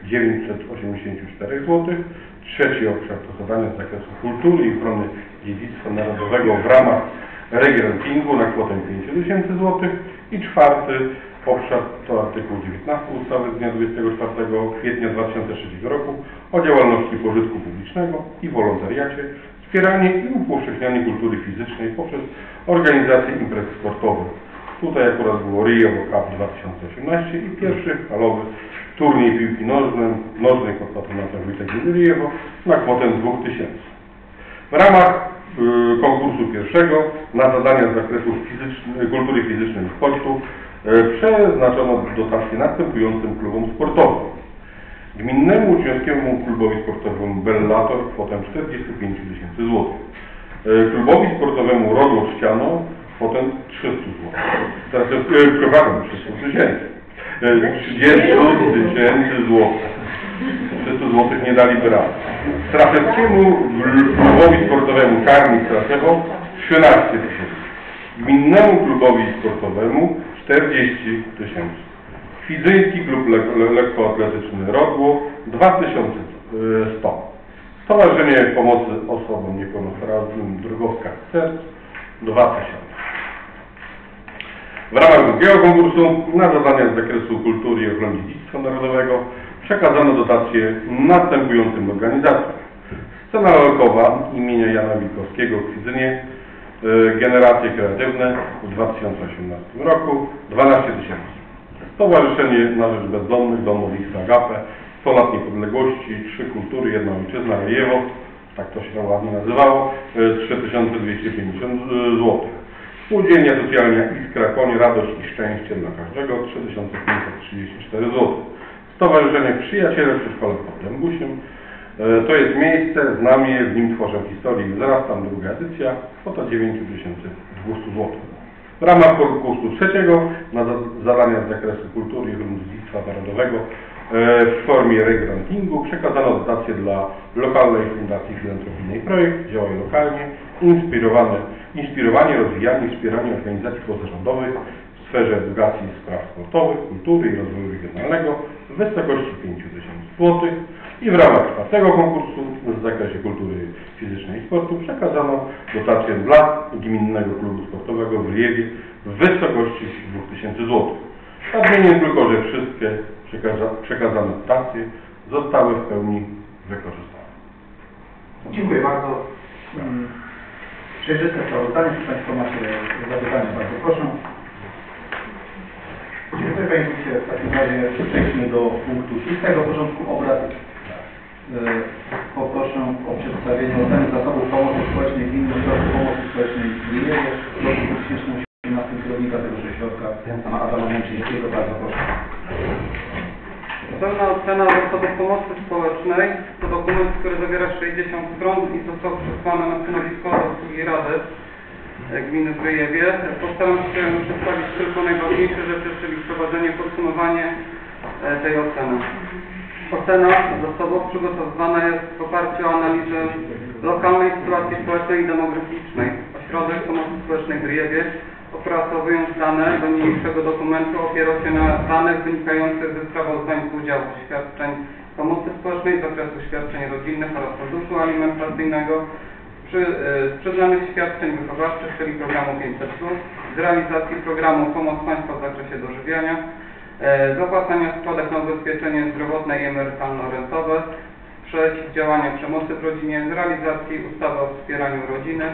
Speaker 4: 984 zł. Trzeci obszar to zadania z zakresu kultury i ochrony dziedzictwa narodowego w ramach regrantingu na kwotę 5000 zł. I czwarty obszar to artykuł 19 ustawy z dnia 24 kwietnia 2003 roku o działalności pożytku publicznego i wolontariacie, wspieranie i upowszechnianie kultury fizycznej poprzez organizację imprez sportowych. Tutaj akurat było Rio Cup 2018 i pierwszy halowy turniej piłki nożnej, nożnej pod patronatem Gminy Ryjewo na kwotę 2000. W ramach y, konkursu pierwszego na zadania z zakresu fizyczny, kultury fizycznej i sportu y, przeznaczono dotacje następującym klubom sportowym. Gminnemu Uczniowskiemu Klubowi Sportowemu Bellator kwotę 45 tysięcy złotych. Y, Klubowi Sportowemu Rodło Ściano kwotę 300 zł. Teraz, y, przepraszam, 300 tysięcy. Y, 30 tysięcy złotych. 300 zł nie daliby rady. Strafeckiemu klubowi sportowemu Karmi Strasewo 13 tysięcy. Gminnemu klubowi sportowemu 40 tysięcy. Kwidzyński klub le le lekkoatletyczny Rodło 2100. Stowarzyszenie Pomocy Osobom Niepełnosprawnym Drogowska Serc 2000. W ramach drugiego konkursu na zadania z zakresu kultury i ochrony dziedzictwa narodowego przekazano dotacje następującym organizacjom. Scena lalkowa imienia Jana Wilkowskiego w Kwidzynie, e, Generacje Kreatywne w 2018 roku 12 tysięcy. Stowarzyszenie na Rzecz Bezdomnych Domowictwa Agape 100 lat niepodległości, Trzy Kultury, Jedna Ojczyzna, Rejewo, tak to się ładnie nazywało, e, 3250 zł. Spółdzielnia Socjalna Iskra, Koń, Radość i Szczęście dla każdego 3534 zł. Stowarzyszenie Przyjaciele przy Szkole pod Dębusiem. E, To jest miejsce, znamie, w nim tworzę historię i wzrastam, druga edycja, kwota 9200 zł. W ramach konkursu trzeciego na za- zadania z zakresu kultury i dziedzictwa narodowego e, w formie regrantingu przekazano dotacje dla lokalnej fundacji filantropijnej Projekt, działaj lokalnie, inspirowane, inspirowanie, rozwijanie i wspieranie organizacji pozarządowych w sferze edukacji spraw sportowych, kultury i rozwoju regionalnego w wysokości 5000 zł i w ramach czwartego konkursu w zakresie kultury fizycznej i sportu przekazano dotację dla Gminnego Klubu Sportowego w Ryjewie w wysokości 2000 zł. Nadmienię tylko, że wszystkie przekaza- przekazane dotacje zostały w pełni wykorzystane.
Speaker 1: Dziękuję bardzo. Mm, Przejrzyste sprawozdanie, czy Państwo macie zapytania, bardzo proszę. Dziękuję Wójcie. W takim razie przejdźmy do punktu szóstego porządku obrad. E, Poproszę o przedstawienie oceny zasobów pomocy społecznej Gminy Ośrodku Pomocy Społecznej w Lijewie w roku 2018 kierownika tegoż ośrodka, pana Adama Męczyńskiego. Bardzo proszę.
Speaker 5: Pełna ocena zasobów pomocy społecznej to dokument, który zawiera 60 stron i został przesłany na stanowisko do obsługi Rady. e, gminy Zbrojewie. Postaram się przedstawić tylko najważniejsze rzeczy, czyli wprowadzenie, podsumowanie e, tej oceny. Ocena zasobów przygotowywana jest w oparciu o analizę lokalnej sytuacji społecznej i demograficznej. Ośrodek Pomocy Społecznej w Ryjewie, opracowując dane do niniejszego dokumentu, opierał się na danych wynikających ze sprawozdań z udziału świadczeń pomocy społecznej, z zakresu świadczeń rodzinnych oraz funduszu alimentacyjnego, przy, z przyznanych świadczeń wychowawczych, czyli programu 500+, z realizacji programu Pomoc Państwa w zakresie dożywiania, e, z opłacania składek na ubezpieczenie zdrowotne i emerytalno-rentowe, przeciwdziałania przemocy w rodzinie, realizacji ustawy o wspieraniu rodziny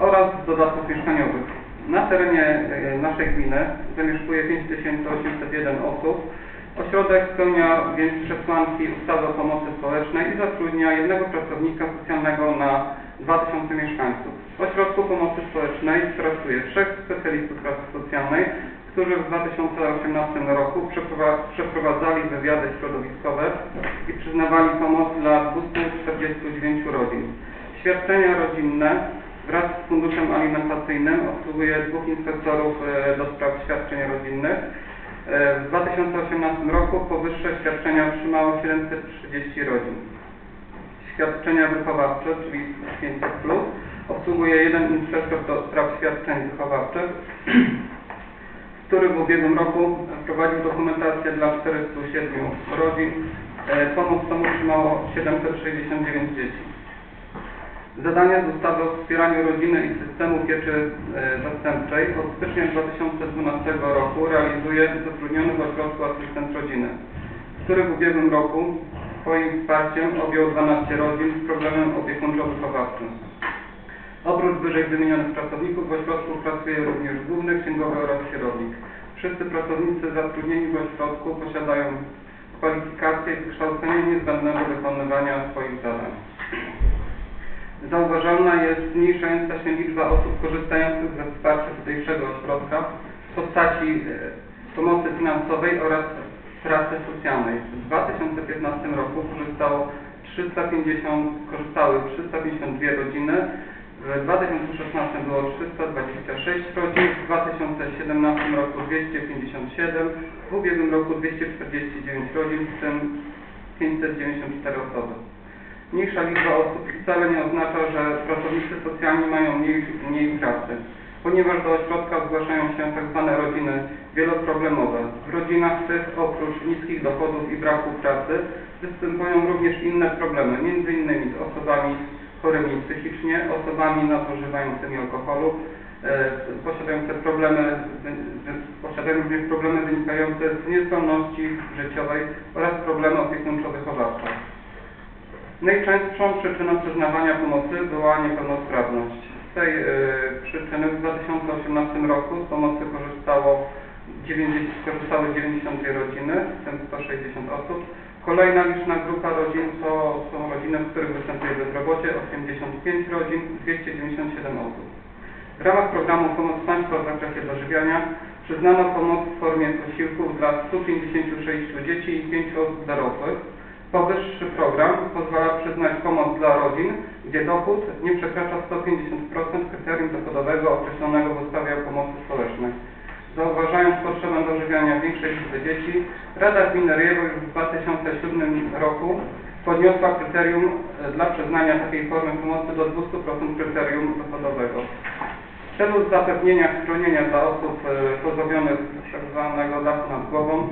Speaker 5: oraz dodatków mieszkaniowych. Na terenie e, naszej gminy zamieszkuje 5801 osób. Ośrodek spełnia więc przesłanki ustawy o pomocy społecznej i zatrudnia jednego pracownika socjalnego na 2000 mieszkańców. W Ośrodku Pomocy Społecznej pracuje trzech specjalistów pracy socjalnej, którzy w 2018 roku przeprowa- przeprowadzali wywiady środowiskowe i przyznawali pomoc dla 249 rodzin. Świadczenia rodzinne wraz z funduszem alimentacyjnym obsługuje dwóch inspektorów e, do spraw świadczeń rodzinnych. E, W 2018 roku powyższe świadczenia otrzymało 730 rodzin. Świadczenia wychowawcze, czyli 500+, obsługuje jeden inspektor do spraw świadczeń wychowawczych, który w ubiegłym roku prowadził dokumentację dla 407 rodzin. E, Pomoc tą otrzymało 769 dzieci. Zadania z ustawy o wspieraniu rodziny i systemu pieczy e, zastępczej od stycznia 2012 roku realizuje zatrudniony w ośrodku asystent rodziny, który w ubiegłym roku swoim wsparciem objął 12 rodzin z problemem opiekuńczo-wychowawczym. Oprócz wyżej wymienionych pracowników w ośrodku pracuje również główny księgowy oraz kierownik. Wszyscy pracownicy zatrudnieni w ośrodku posiadają kwalifikacje i wykształcenie niezbędne do wykonywania swoich zadań. Zauważalna jest zmniejszająca się liczba osób korzystających ze wsparcia tutejszego ośrodka w postaci e, pomocy finansowej oraz pracy socjalnej. W 2015 roku korzystało 350, korzystały 352 rodziny, w 2016 było 326 rodzin, w 2017 roku 257, w ubiegłym roku 249 rodzin, w tym 594 osoby. Mniejsza liczba osób wcale nie oznacza, że pracownicy socjalni mają mniej, mniej pracy, ponieważ do ośrodka zgłaszają się tzw. rodziny wieloproblemowe. W rodzinach tych oprócz niskich dochodów i braku pracy występują również inne problemy, m.in. z osobami chorymi psychicznie, osobami nadużywającymi alkoholu, e, posiadające problemy, wy- posiadają również problemy wynikające z niezdolności życiowej oraz problemy opiekuńczo-wychowawcze. Najczęstszą przyczyną przyznawania pomocy była niepełnosprawność. Z tej y, przyczyny w 2018 roku z pomocy korzystało 90, korzystały 92 rodziny, w tym 160 osób. Kolejna liczna grupa rodzin to są rodziny, w których występuje bezrobocie, 85 rodzin, 297 osób. W ramach programu Pomoc Państwa w zakresie dożywiania przyznano pomoc w formie posiłków dla 156 dzieci i 5 osób dorosłych. Powyższy program pozwala przyznać pomoc dla rodzin, gdzie dochód nie przekracza 150% kryterium dochodowego określonego w ustawie o pomocy społecznej. Zauważając potrzebę dożywiania większej liczby dzieci, Rada Gminy już w 2007 roku podniosła kryterium e, dla przyznania takiej formy pomocy do 200% kryterium dochodowego. W celu zapewnienia schronienia dla osób e, pozbawionych tzw. dachu nad głową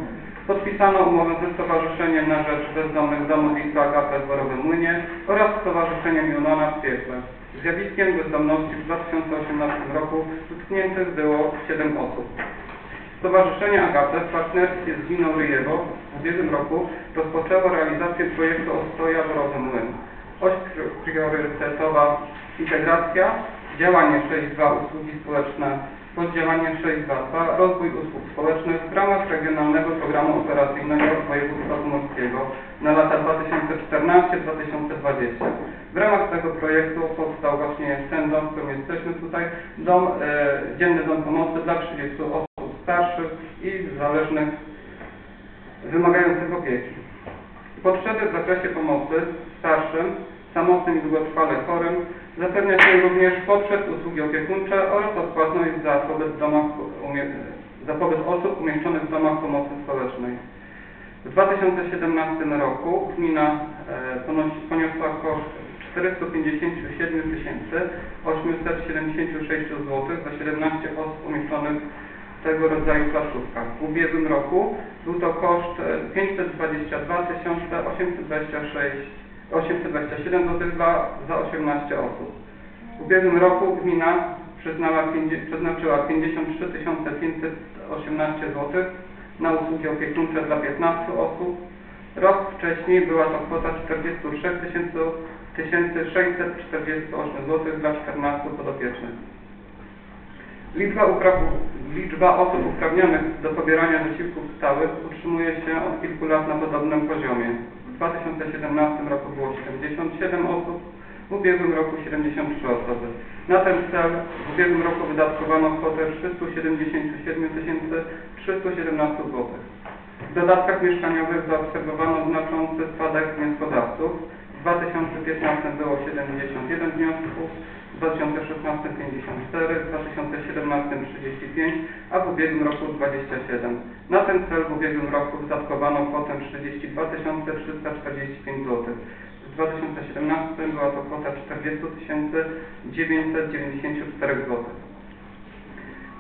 Speaker 5: podpisano umowę ze Stowarzyszeniem na Rzecz Bezdomnych Domowiska Agata w Borowym Młynie oraz Stowarzyszeniem Junona w Piekle. Zjawiskiem bezdomności w 2018 roku dotkniętych było 7 osób. Stowarzyszenie Agate w partnerstwie z Gminą Ryjewo w ubiegłym roku rozpoczęło realizację projektu Ostoja Borowy Młyn. Oś pr- priorytetowa integracja, działanie 6.2 usługi społeczne, poddziałanie 6.2 rozwój usług społecznych w ramach Regionalnego Programu Operacyjnego Województwa Pomorskiego na lata 2014-2020. W ramach tego projektu powstał właśnie ten dom, w którym jesteśmy tutaj, dom, e, dzienny dom pomocy dla 30 osób starszych i zależnych, wymagających opieki. Potrzeby w zakresie pomocy starszym samotnym i długotrwale chorym. Zapewnia się również poprzez usługi opiekuńcze oraz odpłatność za pobyt, domach, za pobyt osób umieszczonych w domach pomocy społecznej. W 2017 roku gmina e, poniosła koszt 457 876 zł za 17 osób umieszczonych w tego rodzaju placówkach. W ubiegłym roku był to koszt e, 522 826 827 zł za 18 osób. W ubiegłym roku gmina przeznaczyła 53 518 zł na usługi opiekuńcze dla 15 osób. Rok wcześniej była to kwota 43 648 zł dla 14 podopiecznych. Liczba, liczba osób uprawnionych do pobierania zasiłków stałych utrzymuje się od kilku lat na podobnym poziomie. W 2017 roku było 77 osób, w ubiegłym roku 73 osoby. Na ten cel w ubiegłym roku wydatkowano kwotę 377 317 zł. W dodatkach mieszkaniowych zaobserwowano znaczący spadek wnioskodawców. W 2015 było 71 wniosków, w 2016 54, w 2017 35, a w ubiegłym roku 27. Na ten cel w ubiegłym roku wydatkowano kwotę 32 345 zł. W 2017 była to kwota 40 994 zł.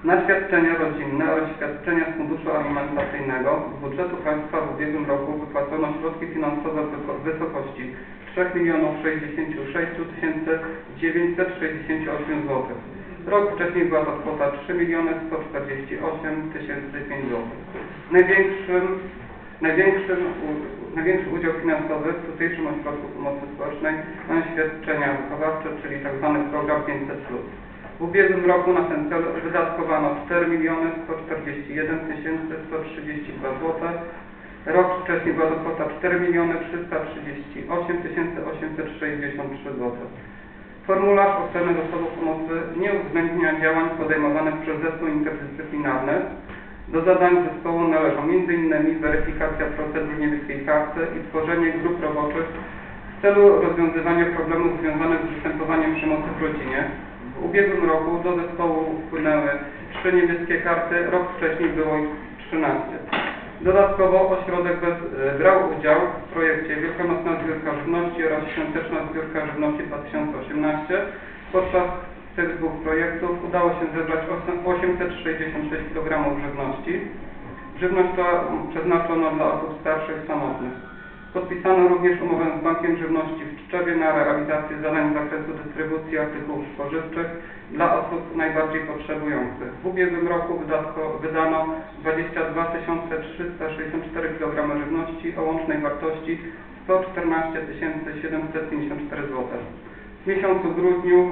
Speaker 5: Na świadczenia rodzinne oraz świadczenia z funduszu alimentacyjnego z budżetu państwa w ubiegłym roku wypłacono środki finansowe w wysokości 3 66 968 zł. Rok wcześniej była to kwota 3 148 005 zł. Największym, największym, największy udział finansowy w tutejszym ośrodku pomocy społecznej mają świadczenia wychowawcze, czyli tzw. program 500+. W ubiegłym roku na ten cel wydatkowano 4 141 132 zł. Rok wcześniej była to kwota 4 338 863 zł. Formularz oceny zasobów pomocy nie uwzględnia działań podejmowanych przez zespół interdyscyplinarny. Do zadań zespołu należą m.in. weryfikacja procedur niebieskiej karty i tworzenie grup roboczych w celu rozwiązywania problemów związanych z występowaniem przemocy w rodzinie. W ubiegłym roku do zespołu wpłynęły trzy niebieskie karty, rok wcześniej było ich 13. Dodatkowo ośrodek bez, e, brał udział w projekcie Wielkanocna Zbiórka Żywności oraz Świąteczna Zbiórka Żywności 2018. Podczas tych dwóch projektów udało się zebrać osiem- 866 kg żywności. Żywność ta przeznaczono dla osób starszych samotnych. Podpisano również umowę z Bankiem Żywności w Tczewie na realizację zadań z zakresu dystrybucji artykułów spożywczych dla osób najbardziej potrzebujących. W ubiegłym roku wydatko, wydano 22 364 kg żywności o łącznej wartości 114 754 zł. W miesiącu grudniu e,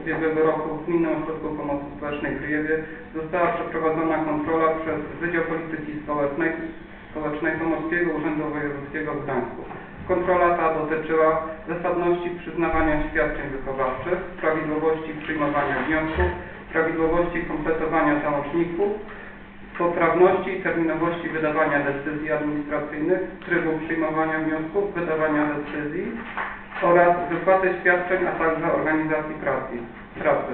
Speaker 5: ubiegłego roku w Gminnym Ośrodku Pomocy Społecznej w Ryjewie została przeprowadzona kontrola przez Wydział Polityki Społecznej Społecznej Pomorskiego Urzędu Wojewódzkiego w Gdańsku. Kontrola ta dotyczyła zasadności przyznawania świadczeń wychowawczych, prawidłowości przyjmowania wniosków, prawidłowości kompletowania załączników, poprawności i terminowości wydawania decyzji administracyjnych, trybu przyjmowania wniosków, wydawania decyzji oraz wypłaty świadczeń, a także organizacji pracy. pracy.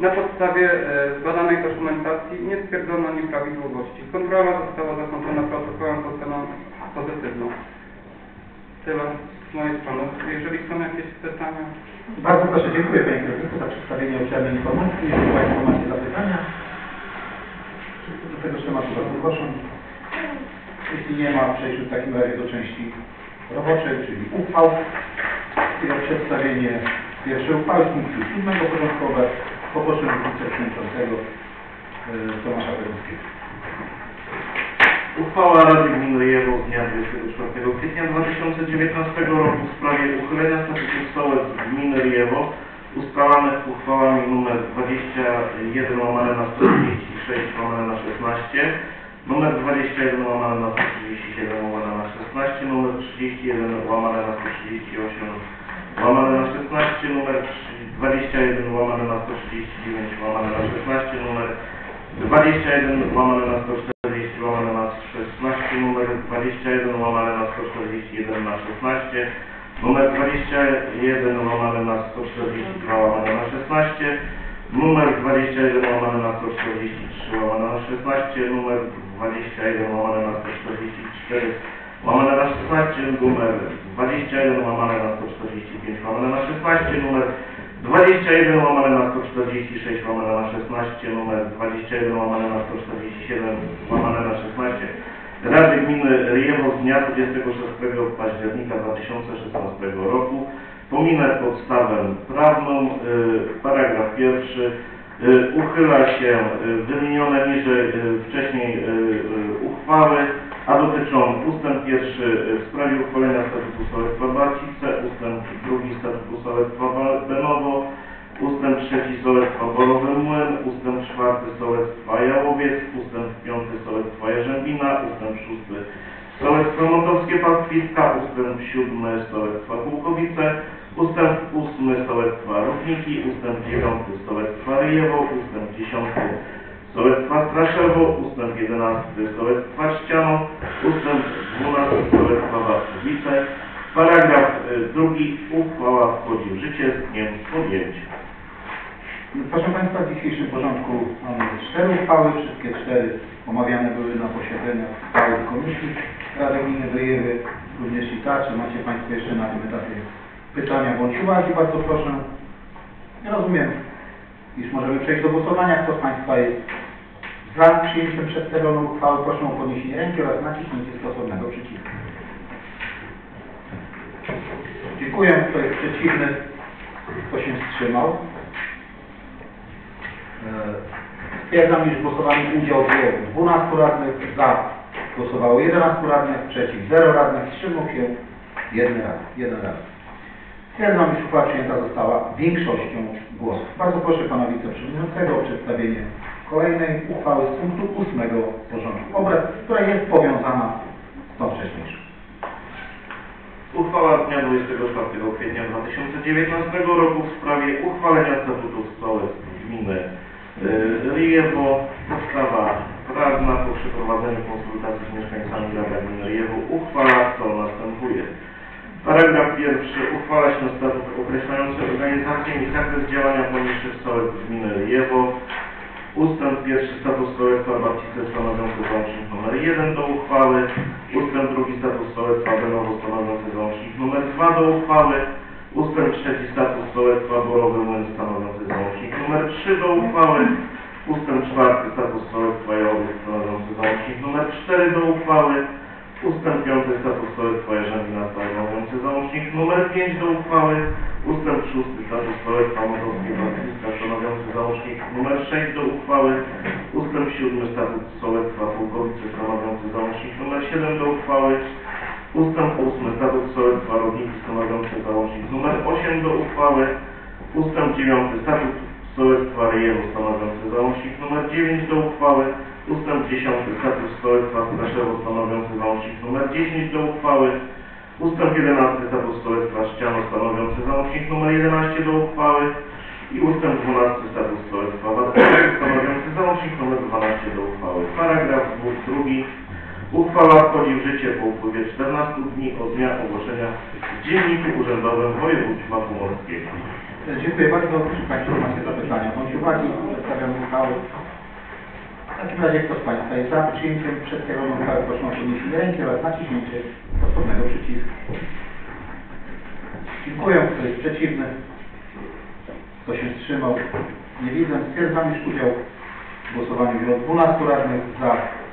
Speaker 5: Na podstawie e, zbadanej dokumentacji nie stwierdzono nieprawidłowości. Kontrola została zakończona protokołem z oceną pozytywną. Tyle z mojej strony. Jeżeli są jakieś pytania...
Speaker 1: Bardzo proszę, dziękuję Panie Kierowniku za przedstawienie obszernej informacji. Jeżeli Państwo macie zapytania, wszyscy do tego tematu bardzo proszę. Jeśli nie ma, przejdźmy w takim razie do części roboczej, czyli uchwał. I o przedstawienie pierwszej uchwały z punktu siódmego porządku obrad poproszę wiceprzewodniczącego e, Tomasza Peruskiego.
Speaker 6: Uchwała Rady Gminy Ryjewo z dnia 24 kwietnia 2019 roku w sprawie uchylenia statutu stołek Gminy Ryjewo usprawanych uchwałami nr 21 łamane na 136 łamane na 16, nr 21 łamane na 137 łamane na 16, nr 31 łamane na 138 łamane na 16, nr 21 łamane na 139 łamane na 16, nr 21 łamane na 140 łamane na 16, numer 21 łamane na 141 na 16, numer 21 łamane na 142 łamane na 16, numer 21 łamane na 143 łamane na 16, numer 21 łamane na 144 łamane na 16, numer 21 łamane na 145 łamane na 16, numer 21 łamane na 146 łamane na 16, numer 21 łamane na 147 łamane na 16 Rady Gminy Ryjewo z dnia 26 października 2016 roku. Pominę podstawę prawną. y, Paragraf pierwszy. y, Uchyla się y, wymienione niżej wcześniej uchwały, a dotyczą ustęp pierwszy w sprawie uchwalenia statutu sołectwa Barcice, ustęp drugi statutu sołectwa Benowo, ustęp trzeci sołectwa Borowy Młyn, ustęp czwarty sołectwa Jałowiec, ustęp piąty sołectwa Jarzębina, ustęp szósty sołectwo Mądowskie Pastwiska, ustęp siódmy sołectwa Kółkowice, ustęp ósmy sołectwa Równiki, ustęp dziewiąty sołectwa Ryjewo, ustęp dziesiąty sołectwa Straszewo, ustęp jedenasty sołectwa Ściano, ustęp dwunasty sołectwa Warszawnice, Paragraf y, drugi. Uchwała wchodzi w życie z dniem podjęcia.
Speaker 1: Proszę Państwa, w dzisiejszym porządku mamy cztery uchwały. Wszystkie cztery omawiane były na posiedzeniach stałych komisji Rady Gminy Wyjewy. Również i ta, czy macie Państwo jeszcze na tym etapie pytania bądź uwagi? Bardzo proszę. Rozumiem, iż możemy przejść do głosowania. Kto z Państwa jest za przyjęciem przedstawioną uchwały, proszę o podniesienie ręki oraz naciśnięcie stosownego przycisku. Dziękuję. Kto jest przeciwny? Kto się wstrzymał? E, Stwierdzam, iż w głosowaniu udział było 12 radnych, za głosowało 11 radnych, przeciw 0 radnych, wstrzymał się 1 radny. Jeden radny. Stwierdzam, iż uchwała przyjęta została większością głosów. Bardzo proszę Pana Wiceprzewodniczącego o przedstawienie kolejnej uchwały z punktu 8 porządku obrad, która jest powiązana z tą wcześniejszą.
Speaker 6: Uchwała z dnia 24 kwietnia 2019 roku w sprawie uchwalenia statutów sołectw gminy y, Ryjewo. Podstawa prawna po przeprowadzeniu konsultacji z mieszkańcami Gminy Ryjewo uchwala co następuje. Paragraf pierwszy. Uchwala się statut określający organizację i zakres działania poniższych sołectw gminy Ryjewo. Ustęp pierwszy status sołectwa Barcice stanowiący załącznik nr 1 do uchwały. Ustęp drugi status sołectwa Benowo stanowiący załącznik nr 2 do uchwały. Ustęp trzeci status sołectwa Borowy Młyn stanowiący załącznik nr 3 do uchwały. Ustęp czwarty status sołectwa Jałowiec stanowiący załącznik nr 4 do uchwały. Ustęp piąty status sołectwa Jarzębina stanowiący załącznik nr 5 do uchwały. Ustęp szósty status sołectwa Motowskiego Barciska stanowiący załącznik nr 6 do uchwały. Ustęp siódmy statut sołectwa Pułkowice stanowiący załącznik nr 7 do uchwały. Ustęp ósmy statut sołectwa Rodniki stanowiący załącznik nr 8 do uchwały. Ustęp dziewiąty statut sołectwa Ryjewo stanowiący załącznik nr 9 do uchwały. Ustęp 10 status sołectwa Straszewo stanowiący załącznik nr 10 do uchwały. Ustęp 11 status sołectwa Ściano stanowiący załącznik nr 11 do uchwały. I ustęp 12 status sołectwa Warszawskiego stanowiący załącznik nr 12 do uchwały. Paragraf drugi. Uchwała wchodzi w życie po upływie 14 dni od dnia ogłoszenia w Dzienniku Urzędowym Województwa Pomorskiego.
Speaker 1: Dziękuję bardzo. Czy Państwo macie zapytania bądź uwagi? Przedstawiam uchwałę. W takim razie kto z Państwa jest za przyjęciem przedstawionej uchwały, proszę o podniesienie ręki oraz naciśnięcie stosownego przycisku. Dziękuję. Kto jest przeciwny? Kto się wstrzymał? Nie widzę. Stwierdzam, iż udział w głosowaniu wzięło 12 radnych za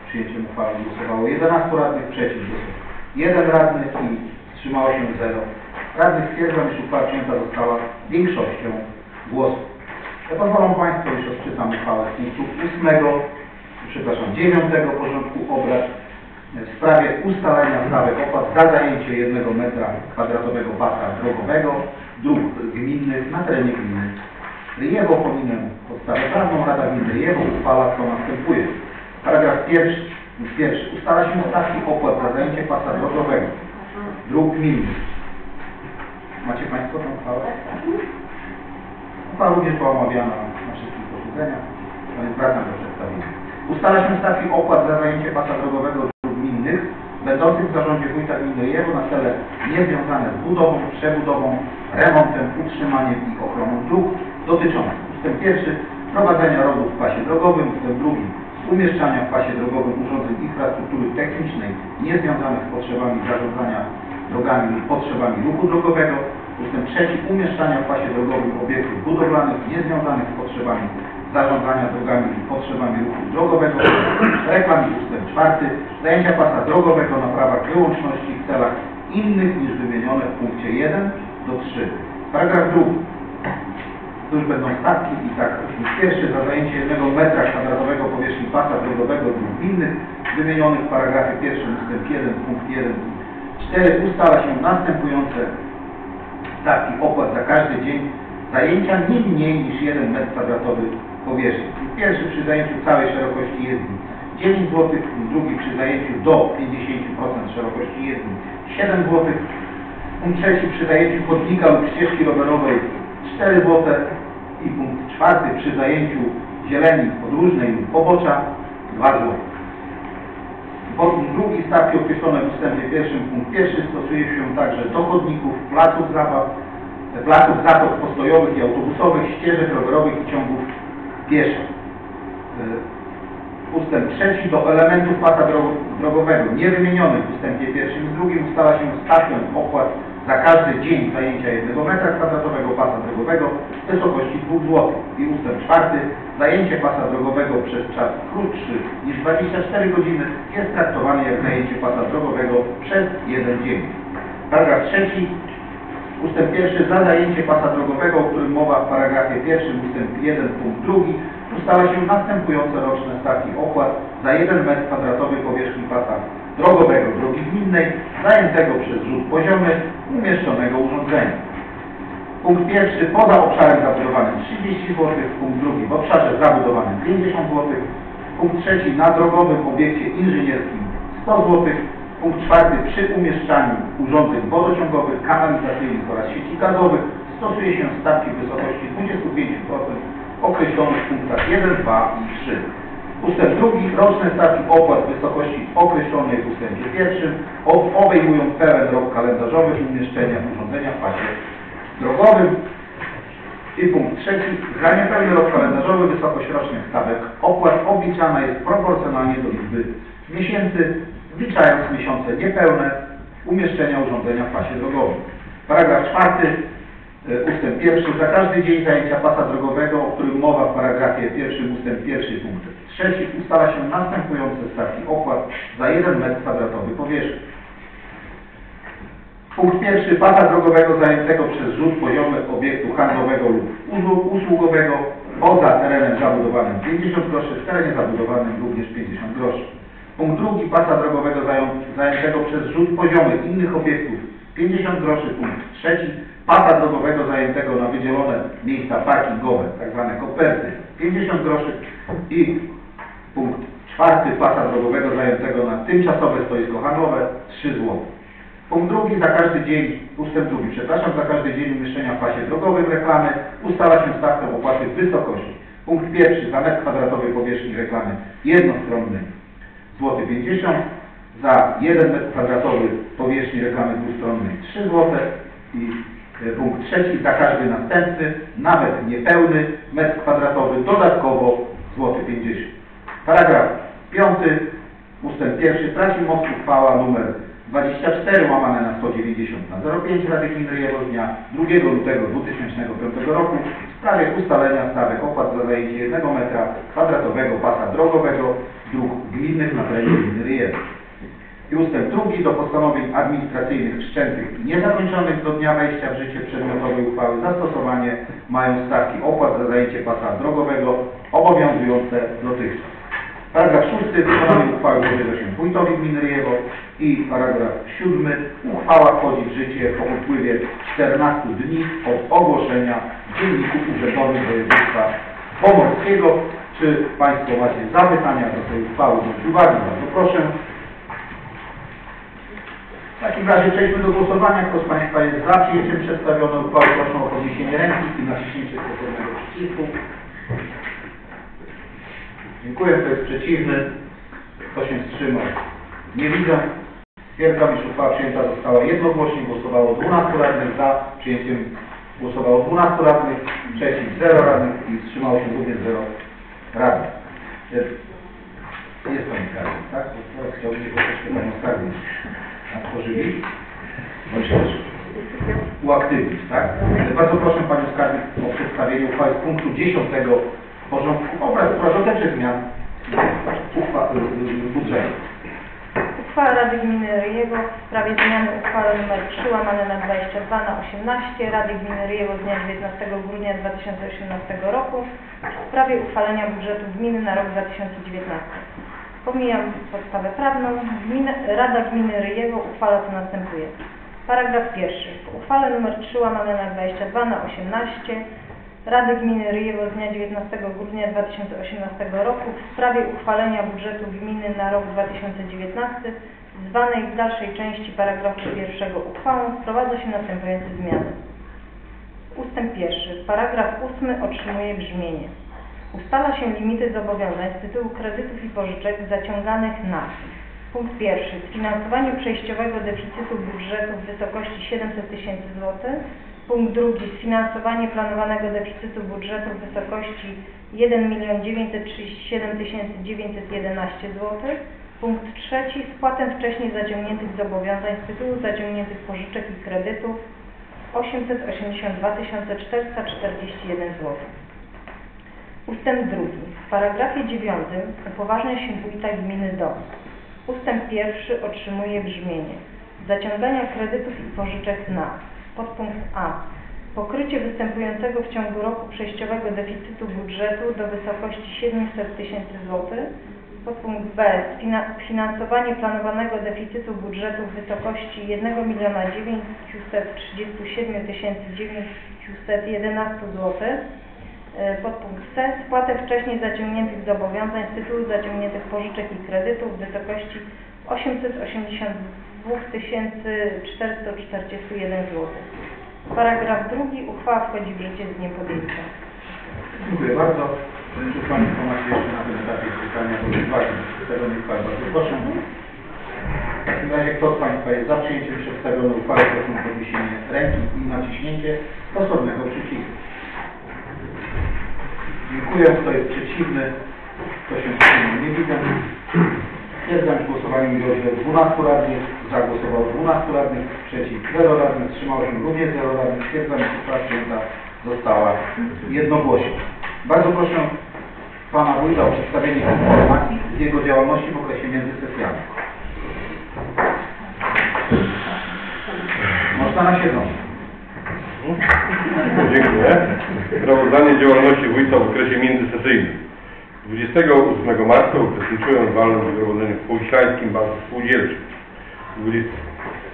Speaker 1: przyjęciem uchwały. Głosowało 11 radnych przeciw. Głosował jeden radny i wstrzymało się 0 radnych. Stwierdzam, iż uchwała przyjęta została większością głosów. Ja pozwolą Państwo, iż odczytam uchwałę z punktu 8, przepraszam, 9 porządku obrad w sprawie ustalenia stawek opłat za zajęcie 1 metra kwadratowego pasa drogowego dróg gminnych na terenie gminy Ryjewo. Pominę podstawę prawną. Rada Gminy Ryjewo uchwala, co następuje. Paragraf pierwszy. pierwszy. Ustala się stawki opłat za zajęcie pasa drogowego dróg gminnych. Macie Państwo tę uchwałę? Uchwała również była omawiana na wszystkich posiedzeniach, więc wracam do przedstawienia. Ustala się stawki opłat za zajęcie pasa drogowego dróg gminnych będących w zarządzie wójta gminy Jewo na cele niezwiązane z budową, przebudową, remontem, utrzymaniem i ochroną dróg dotyczących ustęp pierwszy prowadzenia rodów w pasie drogowym, ustęp drugi umieszczania w pasie drogowym urządzeń infrastruktury technicznej niezwiązanych z potrzebami zarządzania drogami lub potrzebami ruchu drogowego, ustęp trzeci umieszczania w pasie drogowym obiektów budowlanych niezwiązanych z potrzebami zarządzania drogami lub potrzebami ruchu drogowego, reklamy ustęp czwarty, zajęcia pasa drogowego na prawach wyłączności w celach innych niż wymienione w punkcie 1 do 3. Paragraf drugi. Tu już będą stawki i tak. Pierwszy za zajęcie jednego metra kwadratowego powierzchni pasa drogowego lub innych wymienionych w paragrafie pierwszym ustęp 1 punkt 1 4 ustala się następujące. Stawki opłat za każdy dzień. Zajęcia nie mniej niż 1 metr kwadratowy powierzchni. Pierwszy przy zajęciu całej szerokości jezdni. 9 zł, drugi przy zajęciu do 50% szerokości jezdni. 7 zł, punkt trzeci przy zajęciu chodnika lub ścieżki rowerowej. 4 zł i punkt czwarty przy zajęciu zieleni podróżnej lub pobocza. 2 zł. Drugi stawki określone w ustępie pierwszym punkt pierwszy stosuje się także do chodników, placów zabaw, placów postojowych i autobusowych, ścieżek rowerowych i ciągów pieszych. Y, Ustęp trzeci do elementów pasa dro- drogowego niewymienionych w ustępie pierwszym i drugim ustala się stawkę opłat za każdy dzień zajęcia jednego metra kwadratowego pasa drogowego w wysokości 2 zł. I ustęp czwarty zajęcie pasa drogowego przez czas krótszy niż 24 godziny jest traktowane jak zajęcie pasa drogowego przez jeden dzień. Paragraf trzeci Ustęp pierwszy za zajęcie pasa drogowego, o którym mowa w paragrafie pierwszym, ustęp 1, punkt drugi, ustala się następujące roczne stawki opłat za 1 metr kwadratowy powierzchni pasa drogowego drogi gminnej, zajętego przez rzut poziomy umieszczonego urządzenia. Punkt pierwszy poza obszarem zabudowanym 30 zł, punkt drugi w obszarze zabudowanym 50 zł, punkt trzeci na drogowym obiekcie inżynierskim 100 zł, punkt czwarty przy umieszczaniu urządzeń wodociągowych, kanalizacyjnych oraz sieci gazowych stosuje się stawki w wysokości 25% określone w punktach 1, 2 i 3. Ustęp drugi, roczne stawki opłat w wysokości określonej w ustępie pierwszym ob- obejmują pełen rok kalendarzowy umieszczenia urządzenia w pasie drogowym. I punkt trzeci, za niepełny rok kalendarzowy wysokość rocznych stawek opłat obliczana jest proporcjonalnie do liczby miesięcy, wliczając miesiące niepełne umieszczenia urządzenia w pasie drogowym. Paragraf czwarty, e, ustęp pierwszy, za każdy dzień zajęcia pasa drogowego, o którym mowa w paragrafie pierwszym, ustęp pierwszy, punkt trzeci, ustala się następujące stawki opłat za 1 metr kwadratowy powierzchni. Punkt pierwszy, pasa drogowego zajętego przez rzut poziomy obiektu handlowego lub usłu- usługowego poza terenem zabudowanym 50 groszy, w terenie zabudowanym również 50 groszy. Punkt drugi, pasa drogowego zajętego przez rzut poziomy innych obiektów 50 groszy. Punkt trzeci, pasa drogowego zajętego na wydzielone miejsca parkingowe, tak zwane koperty 50 groszy i punkt czwarty, pasa drogowego zajętego na tymczasowe stoisko handlowe 3 zł. Punkt drugi, za każdy dzień, ustęp drugi, przepraszam, za każdy dzień umieszczenia w pasie drogowym reklamy ustala się stawkę opłaty w wysokości. Punkt pierwszy, za metr kwadratowy powierzchni reklamy jednostronnej złoty 50, za 1 metr kwadratowy powierzchni reklamy dwustronnej 3 zł i e, punkt trzeci, za każdy następny, nawet niepełny metr kwadratowy dodatkowo złoty 50. Paragraf 5, ustęp pierwszy, traci moc uchwała numer 24 łamane na 190 na 05 Rady Gminy Ryjewo dnia 2 lutego 2005 roku w sprawie ustalenia stawek opłat za zajęcie 1 metra kwadratowego pasa drogowego dróg gminnych na terenie gminy Ryjewo. I ustęp drugi do postanowień administracyjnych wszczętych i niezakończonych do dnia wejścia w życie przedmiotowej uchwały zastosowanie mają stawki opłat za zajęcie pasa drogowego obowiązujące dotychczas. Paragraf 6. Wykonanie uchwały powierza się wójtowi gminy Ryjewo i paragraf 7. Uchwała wchodzi w życie po upływie 14 dni od ogłoszenia w Dzienniku Urzędowym Województwa Pomorskiego. Czy Państwo macie zapytania do tej uchwały bądź uwagi? Bardzo proszę. W takim razie przejdźmy do głosowania. Kto z Państwa jest za przyjęciem przedstawionej uchwały, proszę o podniesienie ręki i naciśnięcie stosownego przycisku. Dziękuję. Kto jest przeciwny? Kto się wstrzymał? Nie widzę. Stwierdzam, iż uchwała przyjęta została jednogłośnie. Głosowało 12 radnych za. Przyjęciem głosowało 12 radnych, przeciw 0 radnych i wstrzymało się również 0 radnych. Jest Pani skarbnik, tak? Bo Teraz chciałbym się troszeczkę Panią skarbnik otworzyli. Uaktywnić, tak? Bardzo proszę Panią skarbnik o przedstawienie uchwały z punktu 10 porządku obrad, dotyczy zmian y, y, budżetu.
Speaker 7: Uchwała Rady Gminy Ryjewo w sprawie zmiany uchwały nr 3 łamane na 22 na 18 Rady Gminy Ryjewo z dnia 19 grudnia 2018 roku w sprawie uchwalenia budżetu gminy na rok 2019. Pomijam podstawę prawną. Gmina, Rada Gminy Ryjewo uchwala co następuje. Paragraf pierwszy. W uchwale nr 3 łamane na 22 na 18 Rady Gminy Ryjewo z dnia 19 grudnia 2018 roku w sprawie uchwalenia budżetu gminy na rok 2019 zwanej w dalszej części paragrafu pierwszego uchwałą wprowadza się następujące zmiany. Ustęp pierwszy. Paragraf ósmy otrzymuje brzmienie. Ustala się limity zobowiązań z tytułu kredytów i pożyczek zaciąganych na Punkt pierwszy. Sfinansowanie przejściowego deficytu budżetu w wysokości 700 tysięcy złotych. Punkt drugi. Sfinansowanie planowanego deficytu budżetu w wysokości 1 937 911 zł. Punkt trzeci. Spłatę wcześniej zaciągniętych zobowiązań z tytułu zaciągniętych pożyczek i kredytów 882 441 zł. Ustęp drugi. W paragrafie dziewiątym upoważnia się wójta gminy do Ustęp pierwszy otrzymuje brzmienie zaciągania kredytów i pożyczek na podpunkt A. Pokrycie występującego w ciągu roku przejściowego deficytu budżetu do wysokości 700 tysięcy złotych. Podpunkt B. Finansowanie planowanego deficytu budżetu w wysokości 1 937 911 złotych. E, Podpunkt C. Spłatę wcześniej zaciągniętych zobowiązań z tytułu zaciągniętych pożyczek i kredytów w wysokości 882 441 zł. Paragraf drugi. Uchwała wchodzi w życie z dniem podjęcia.
Speaker 1: Dziękuję bardzo. Czy Państwo macie jeszcze na tym etapie pytania do uwagi tego uchwały? Bardzo proszę. W takim razie kto z Państwa jest za przyjęciem przedstawionej uchwały, proszę o podniesienie ręki i naciśnięcie stosownego przycisku. Dziękuję. Kto jest przeciwny? Kto się wstrzymał? Głosowaniu udzieliło 12 radnych, za głosowało 12 radnych, przeciw 0 radnych, wstrzymało się również 0 radnych. Stwierdzam, że uchwała została jednogłośnie. Bardzo proszę Pana Wójta o przedstawienie informacji z jego działalności w okresie między sesjami. Można na siedząco.
Speaker 4: Dziękuję. Sprawozdanie działalności wójta w okresie międzysesyjnym. 28 marca uczestniczyłem w walnym zgromadzeniu w Powiślańskim Banku Spółdzielczym. 20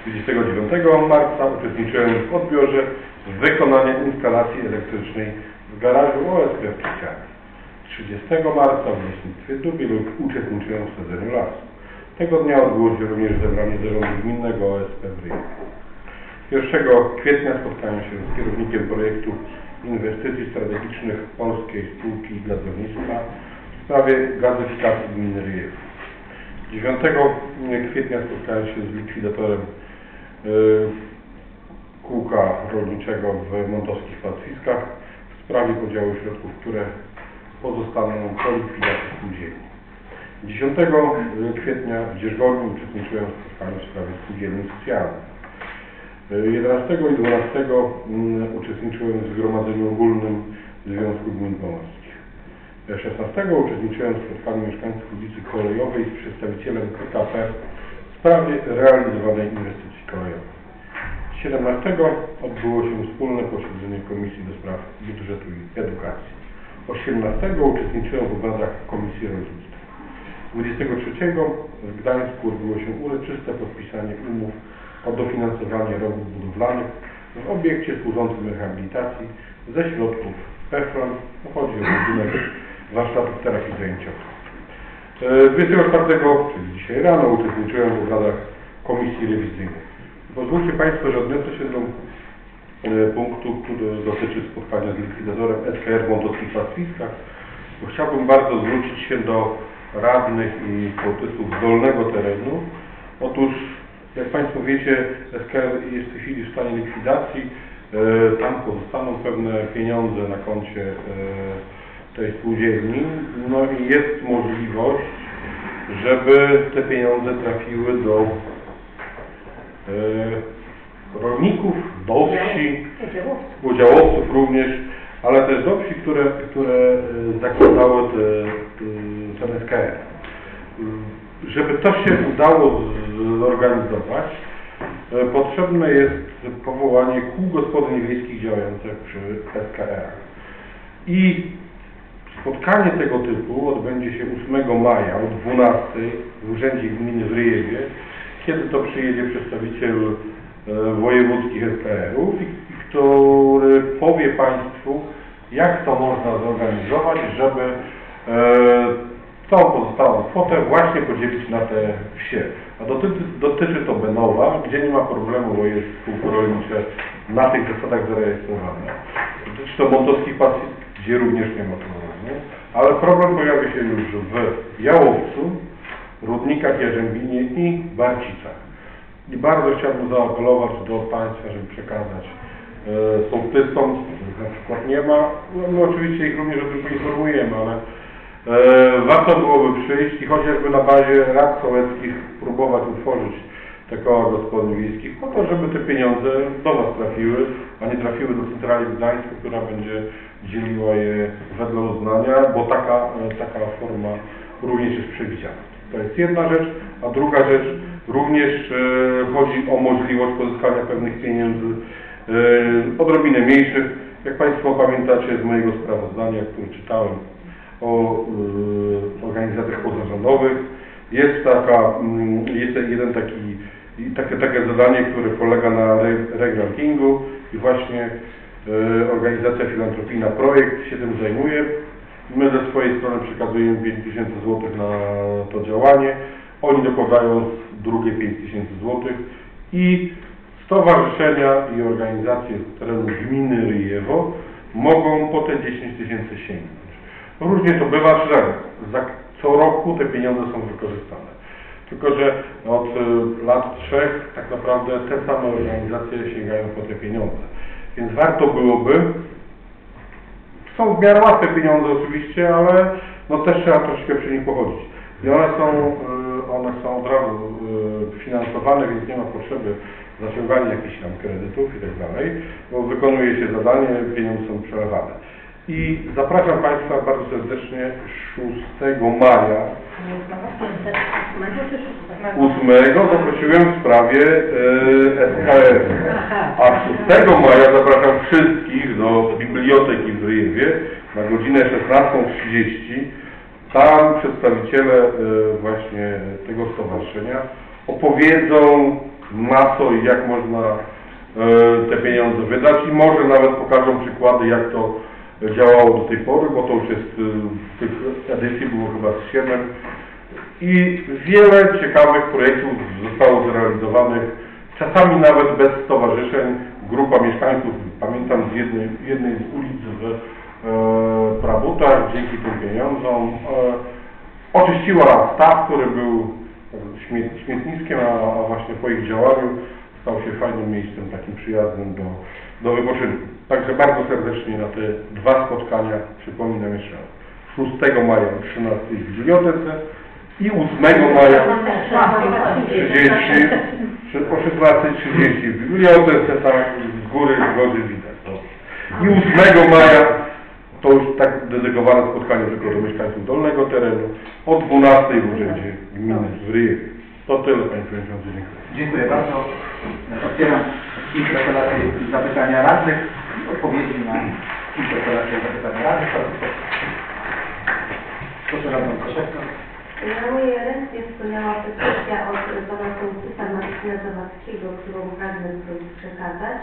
Speaker 4: 29 marca uczestniczyłem w odbiorze wykonania instalacji elektrycznej w garażu OSP w Czyścianie. 30 marca w Leśnictwie Dubiel uczestniczyłem w sadzeniu lasu. Tego dnia odbyło się również zebranie zarządu gminnego OSP w Ryju. 1 kwietnia spotkałem się z kierownikiem projektu inwestycji strategicznych Polskiej Spółki Gazownictwa sprawie gazyfikacji gminy Ryjew. 9 kwietnia spotkałem się z likwidatorem y, kółka rolniczego w montowskich pastwiskach w sprawie podziału środków, które pozostaną po likwidacji spółdzielni. 10 kwietnia w Dzierżoniu uczestniczyłem w spotkaniu w sprawie spółdzielni socjalnych. 11 i 12 mm, uczestniczyłem w Zgromadzeniu Ogólnym Związku Gmin Pomorskich. 16 uczestniczyłem w spotkaniu mieszkańców ulicy Kolejowej z przedstawicielem PKP w sprawie realizowanej inwestycji kolejowej. 17 odbyło się wspólne posiedzenie Komisji do Spraw Budżetu i Edukacji. 18 uczestniczyłem w obradach Komisji Rolnictwa. 23 w Gdańsku odbyło się uroczyste podpisanie umów o dofinansowanie robót budowlanych w obiekcie służącym rehabilitacji ze środków PFRON. Chodzi o budynek warsztatów terapii zajęciowej. E, 24, czyli dzisiaj rano, uczestniczyłem w obradach Komisji Rewizyjnej. Pozwólcie Państwo, że odniosę się do e, punktu, który dotyczy spotkania z likwidatorem SKR Montowskich Pastwiskach, bo chciałbym bardzo zwrócić się do radnych i sołtysów z dolnego terenu. Otóż Jak Państwo wiecie, SKR jest w tej chwili w stanie likwidacji. E, Tam pozostaną pewne pieniądze na koncie e, tej spółdzielni. No i jest możliwość, żeby te pieniądze trafiły do e, rolników, do wsi, udziałowców również, ale też do wsi, które, które e, zakładały te, te- ten SKR. Żeby to się udało zorganizować, e, potrzebne jest powołanie kół gospodyń wiejskich działających przy SKR. I spotkanie tego typu odbędzie się 8 maja o 12 w Urzędzie Gminy w Ryjewie, kiedy to przyjedzie przedstawiciel e, wojewódzkich i który powie Państwu, jak to można zorganizować, żeby e, tą pozostałą kwotę właśnie podzielić na te wsie. A dotyczy, dotyczy to Benowa, gdzie nie ma problemu, bo jest kółko rolnicze na tych zasadach zarejestrowane. Dotyczy to Montowskich Pasji, gdzie również nie ma problemu. Ale problem pojawia się już w Jałowcu, Rudnikach, Jarzębinie i Barcicach. I bardzo chciałbym zaapelować do Państwa, żeby przekazać e, sołtysom, na przykład nie ma. No, oczywiście ich również o tym poinformujemy, ale e, warto byłoby przyjść i chociażby na bazie rad sołeckich próbować utworzyć te koła gospodyń wiejskich po to, żeby te pieniądze do nas trafiły, a nie trafiły do centrali w Gdańsku, która będzie dzieliła je wedle uznania, bo taka, e, taka forma również jest przewidziana. To jest jedna rzecz, a druga rzecz, również e, chodzi o możliwość pozyskania pewnych pieniędzy e, odrobinę mniejszych. Jak Państwo pamiętacie z mojego sprawozdania, które czytałem o organizacjach pozarządowych, jest taka, mm, jest jeden taki, takie, takie zadanie, które polega na re- regrankingu i właśnie organizacja filantropijna Projekt się tym zajmuje. My ze swojej strony przekazujemy 5 tysięcy złotych na to działanie. Oni dokładają drugie 5 tysięcy złotych i stowarzyszenia i organizacje z terenu gminy Ryjewo mogą po te 10 tysięcy sięgnąć. Różnie to bywa, że co roku te pieniądze są wykorzystane. Tylko, że od y, lat trzech tak naprawdę te same organizacje sięgają po te pieniądze. Więc warto byłoby, są w miarę łatwe pieniądze oczywiście, ale no też trzeba troszkę przy nich pochodzić. I one są, y, one są od razu y, finansowane, więc nie ma potrzeby zaciągania jakichś tam kredytów i tak dalej, bo wykonuje się zadanie, pieniądze są przelewane. I zapraszam Państwa bardzo serdecznie 6 maja 8 zaprosiłem w sprawie e, SKR. A 6 maja zapraszam wszystkich do biblioteki w Ryjewie na godzinę 16.30. Tam przedstawiciele e, właśnie tego stowarzyszenia opowiedzą na co i jak można e, te pieniądze wydać i może nawet pokażą przykłady jak to działało do tej pory, bo to już jest e, w tych edycji było chyba z 7 i wiele ciekawych projektów zostało zrealizowanych, czasami nawet bez stowarzyszeń. Grupa mieszkańców, pamiętam z jednej, jednej z ulic w e, Prabutach, dzięki tym pieniądzom, e, oczyściła staw, który był śmiet, śmietniskiem, a, a właśnie po ich działaniu stał się fajnym miejscem, takim przyjaznym do, do wypoczynku. Także bardzo serdecznie na te dwa spotkania przypominam jeszcze raz. 6 maja o 13 w bibliotece i 8 maja 30, przy- o 16.30 w bibliotece, tak z góry zgody widać. I 8 maja to już tak dedykowane spotkanie tylko do mieszkańców dolnego terenu, o 12 w urzędzie gminy w Ryjewie. To tyle Panie Przewodniczący, dziękuję.
Speaker 1: Dziękuję bardzo. Interpelacje i zapytania radnych. Odpowiedzi na interpelacje i zapytania radnych. Proszę. Radną Koszewska.
Speaker 8: Na mojej ręce wpłynęła petycja od pana sołtysa Marcina Zawadzkiego, którą pragnę przekazać,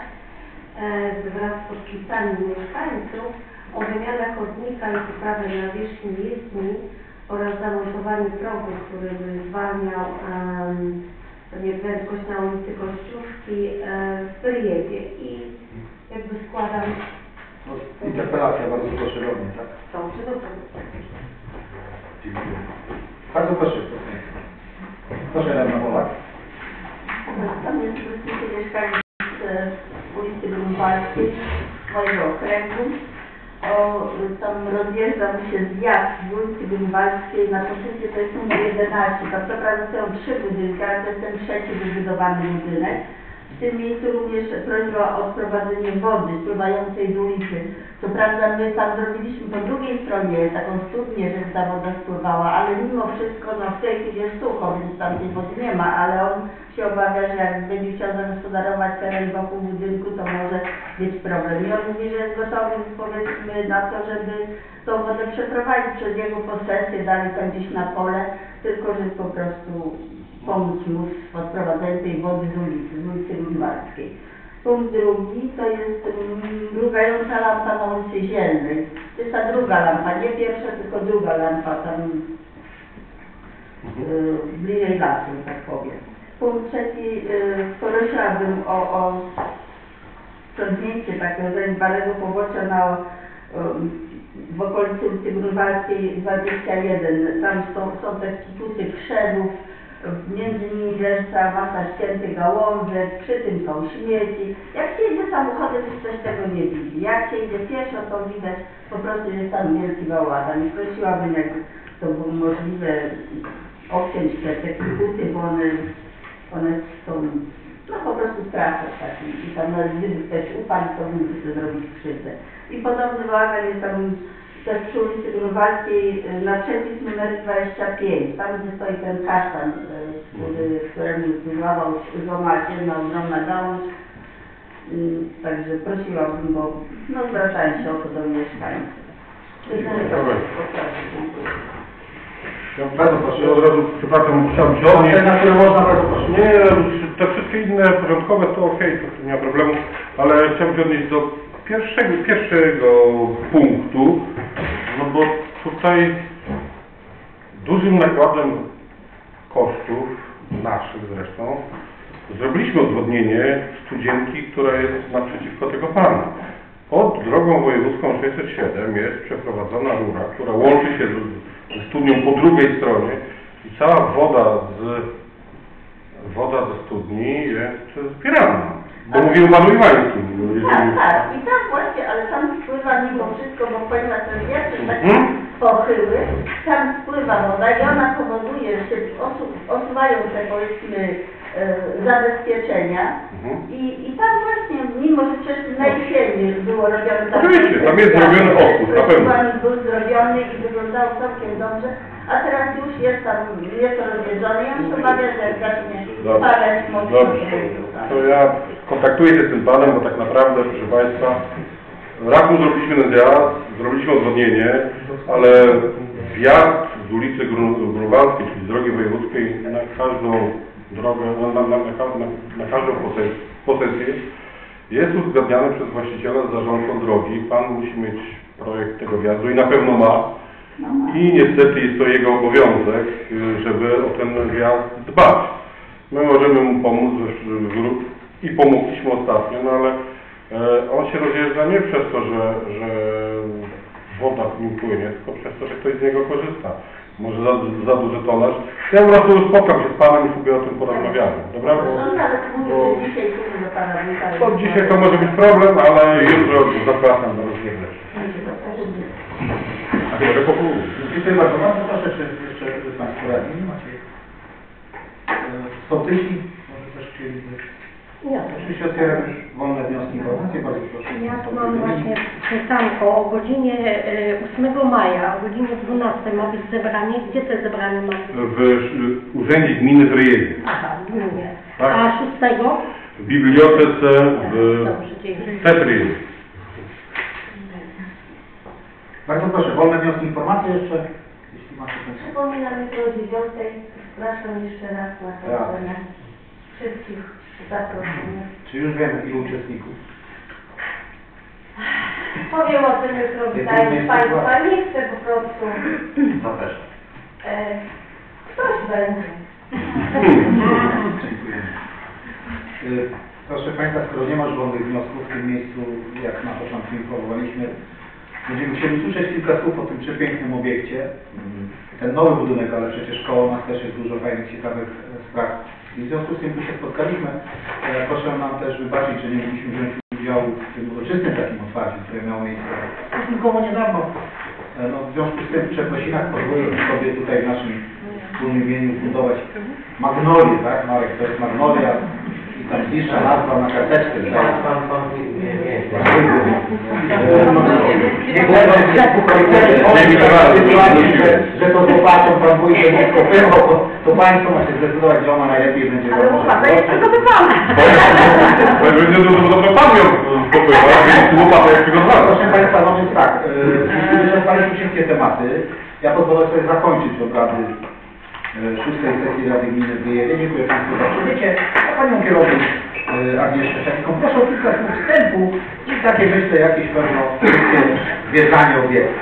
Speaker 8: e, wraz z podpisami mieszkańców o wymianę chodnika i poprawę nawierzchni jezdni oraz zamontowanie progu, który by zwalniał prędkość na ulicy Kościuszki e, w Ryjewie i jakby składam
Speaker 1: No, Interpelacja, bardzo proszę rodnie, tak?
Speaker 8: tą przydotę.
Speaker 1: Bardzo proszę. Proszę radna Polak.
Speaker 8: Tam jest z e, ulicy Grunwaldzkiej, mojego okręgu. O, tam rozjeżdża mi się zjazd z ulicy Grunwaldzkiej na pozycję, to jest numer 11. Tam co prawda są trzy budynki, ale to jest ten trzeci wybudowany budynek. W tym miejscu również prośba o sprowadzenie wody spływającej z ulicy. Co prawda my tam zrobiliśmy po drugiej stronie taką studnię, żeby ta woda spływała, ale mimo wszystko no w tej chwili jest sucho, więc tam tej wody nie ma, ale on się obawia, że jak będzie chciał zagospodarować teren wokół budynku, to może być problem. I on mówi, że jest gotowy powiedzmy na to, żeby tą wodę przeprowadzić przez jego posesję, dalej tam gdzieś na pole, tylko żeby po prostu pomóc mu w odprowadzeniu tej wody z ulicy, z ulicy Grunwaldzkiej. Punkt drugi to jest mm, mrugająca lampa na ulicy Zielnej. To jest ta druga lampa, nie pierwsza, tylko druga lampa tam y, bliżej lasu, że tak powiem. Punkt trzeci, y, prosiłabym o, o sprzątnięcie takiego zaniedbanego pobocza na y, w okolicy ulicy Grunwaldzkiej 21. Tam są, są te skitusy krzewów, między nimi cała masa ściętych gałązek, przy tym są śmieci. Jak się jedzie samochodem, to ktoś tego nie widzi. Jak się jedzie pieszo, to widać po prostu jest tam wielki bałagan. I prosiłabym, jakby to było możliwe, obciąć te, te bo one, one są no po prostu straszne takie. I tam nawet gdyby ktoś upadł, to mógłby sobie zrobić krzywdę. I podobny bałagan jest tam też przy ulicy Grunwaldzkiej y, na przepis numer 25, tam gdzie stoi ten kasztan, y, który, któremu złamał, złamała się jedna ogromna gałąź. Y, Także prosiłabym, bo no zwracają się o to do mieszkańców.
Speaker 1: Ja bardzo proszę.
Speaker 4: Ja od razu, przepraszam, chciałbym się odnieść.
Speaker 1: na które można, bardzo proszę.
Speaker 4: Nie, te wszystkie inne porządkowe to okej, to nie ma problemu, ale chciałbym się odnieść do pierwszego, pierwszego punktu, no bo tutaj dużym nakładem kosztów, naszych zresztą, zrobiliśmy odwodnienie studzienki, która jest naprzeciwko tego pana. Pod drogą wojewódzką 607 jest przeprowadzona rura, która łączy się ze studnią po drugiej stronie i cała woda z woda ze studni jest zbierana. Bo mówił panu Iwańskim.
Speaker 8: Tak, tak. I tak właśnie, ale tam spływa mimo wszystko, bo ponieważ ten wiatr taki
Speaker 4: Mhm.
Speaker 8: pochyły, tam spływa woda i ona powoduje, że osu, osuwają te powiedzmy zabezpieczenia.
Speaker 4: Mhm.
Speaker 8: I, I tam właśnie, mimo że przecież najsilniej było robione tam...
Speaker 4: Oczywiście, tam jest zrobiony osób, na pewno.
Speaker 8: Był zrobiony i wyglądało całkiem dobrze, a teraz już jest tam nieco rozjeżdżony i on się obawia, że jak zacznie mocno,
Speaker 4: Dobrze.
Speaker 8: to
Speaker 4: ja kontaktuję się z tym panem, bo tak naprawdę, proszę Państwa, raz mu zrobiliśmy ten zjazd, zrobiliśmy odwodnienie, ale wjazd z ulicy Gru- Grubalskiej, czyli z drogi wojewódzkiej na każdą drogę, na, na, na, na, na każdą pose- posesję jest uzgadniany przez właściciela z zarządcą drogi. Pan musi mieć projekt tego wjazdu i na pewno ma.
Speaker 8: No.
Speaker 4: I niestety jest to jego obowiązek, y, żeby o ten wjazd dbać. My możemy mu pomóc i pomogliśmy ostatnio, no ale e, on się rozjeżdża nie przez to, że, że woda w nim płynie, tylko przez to, że ktoś z niego korzysta. Może za, za duży tonaż. Ja po prostu spotkam się z panem i sobie o tym porozmawiamy, dobra?
Speaker 8: On nawet mówił,
Speaker 4: Bo-
Speaker 8: że dzisiaj
Speaker 4: to dzisiaj to może być problem, ale jutro zapraszam do rozmowy. A może po pół.
Speaker 1: Dziękuję bardzo. Bardzo proszę, czy jeszcze Państwo radni macie e, sołtysi? Może też chcieliby?
Speaker 8: Ja
Speaker 1: Oczywiście otwieram już wolne wnioski informacje. Bardzo proszę.
Speaker 9: Ja tu mam właśnie pytanko o godzinie e, 8 maja, o godzinie 12 ma być zebranie. Gdzie te zebranie ma być?
Speaker 4: W y, Urzędzie Gminy w Ryjewie.
Speaker 9: Aha, w gminie.
Speaker 4: Tak.
Speaker 9: A 6?
Speaker 4: W bibliotece w
Speaker 9: Dobrze, dziękuję.
Speaker 4: Tetry.
Speaker 1: Bardzo proszę, wolne wnioski informacje jeszcze, jeśli macie.
Speaker 8: Przypominam jutro o dziewiątej. Zapraszam jeszcze raz na
Speaker 1: Tak.
Speaker 8: stronę. Wszystkich zaproszenia.
Speaker 1: Czy już wiemy, ilu uczestników?
Speaker 8: Powiem o tym jutro, witając Państwa. Nie chcę po prostu...
Speaker 1: Zapraszam.
Speaker 8: E, ktoś będzie.
Speaker 1: Dziękujemy. Y, Proszę Państwa, skoro nie ma już wolnych wniosków w tym miejscu, jak na początku informowaliśmy, będziemy chcieli usłyszeć kilka słów o tym przepięknym obiekcie. Mm, Ten nowy budynek, ale przecież koło nas też jest dużo fajnych, ciekawych spraw I w związku z tym tu się spotkaliśmy. E, Proszę nam też wybaczyć, że nie mogliśmy wziąć udziału w tym uroczystym takim otwarciu, które miało miejsce stosunkowo niedawno. E, No, w związku z tym w przeprosinach pozwolę sobie tutaj w naszym wspólnym imieniu fundować Magnolię, tak? Marek, to jest Magnolia tam bliższa nazwa na karteczce. tak? że to popatrzą pan wójcie nie skopywał, to, to państwo ma się zdecydować, że ona najlepiej będzie
Speaker 3: Ale łopata jest przygotowana.
Speaker 4: Bo jak będzie dużo, to pan ją popływa, więc łopatę jak przygotowana.
Speaker 1: Proszę Państwa, no więc tak, yy, wyczerpaliśmy wszystkie tematy. Ja pozwolę sobie zakończyć obrady szóstej sesji Rady Gminy w Wyjewie. Dziękuję Państwu za przybycie. A Panią kierownik yy, Agnieszkę Szewską proszę o kilka słów wstępu i takie myślę jakieś pewno krótkie zwiedzanie obiektu.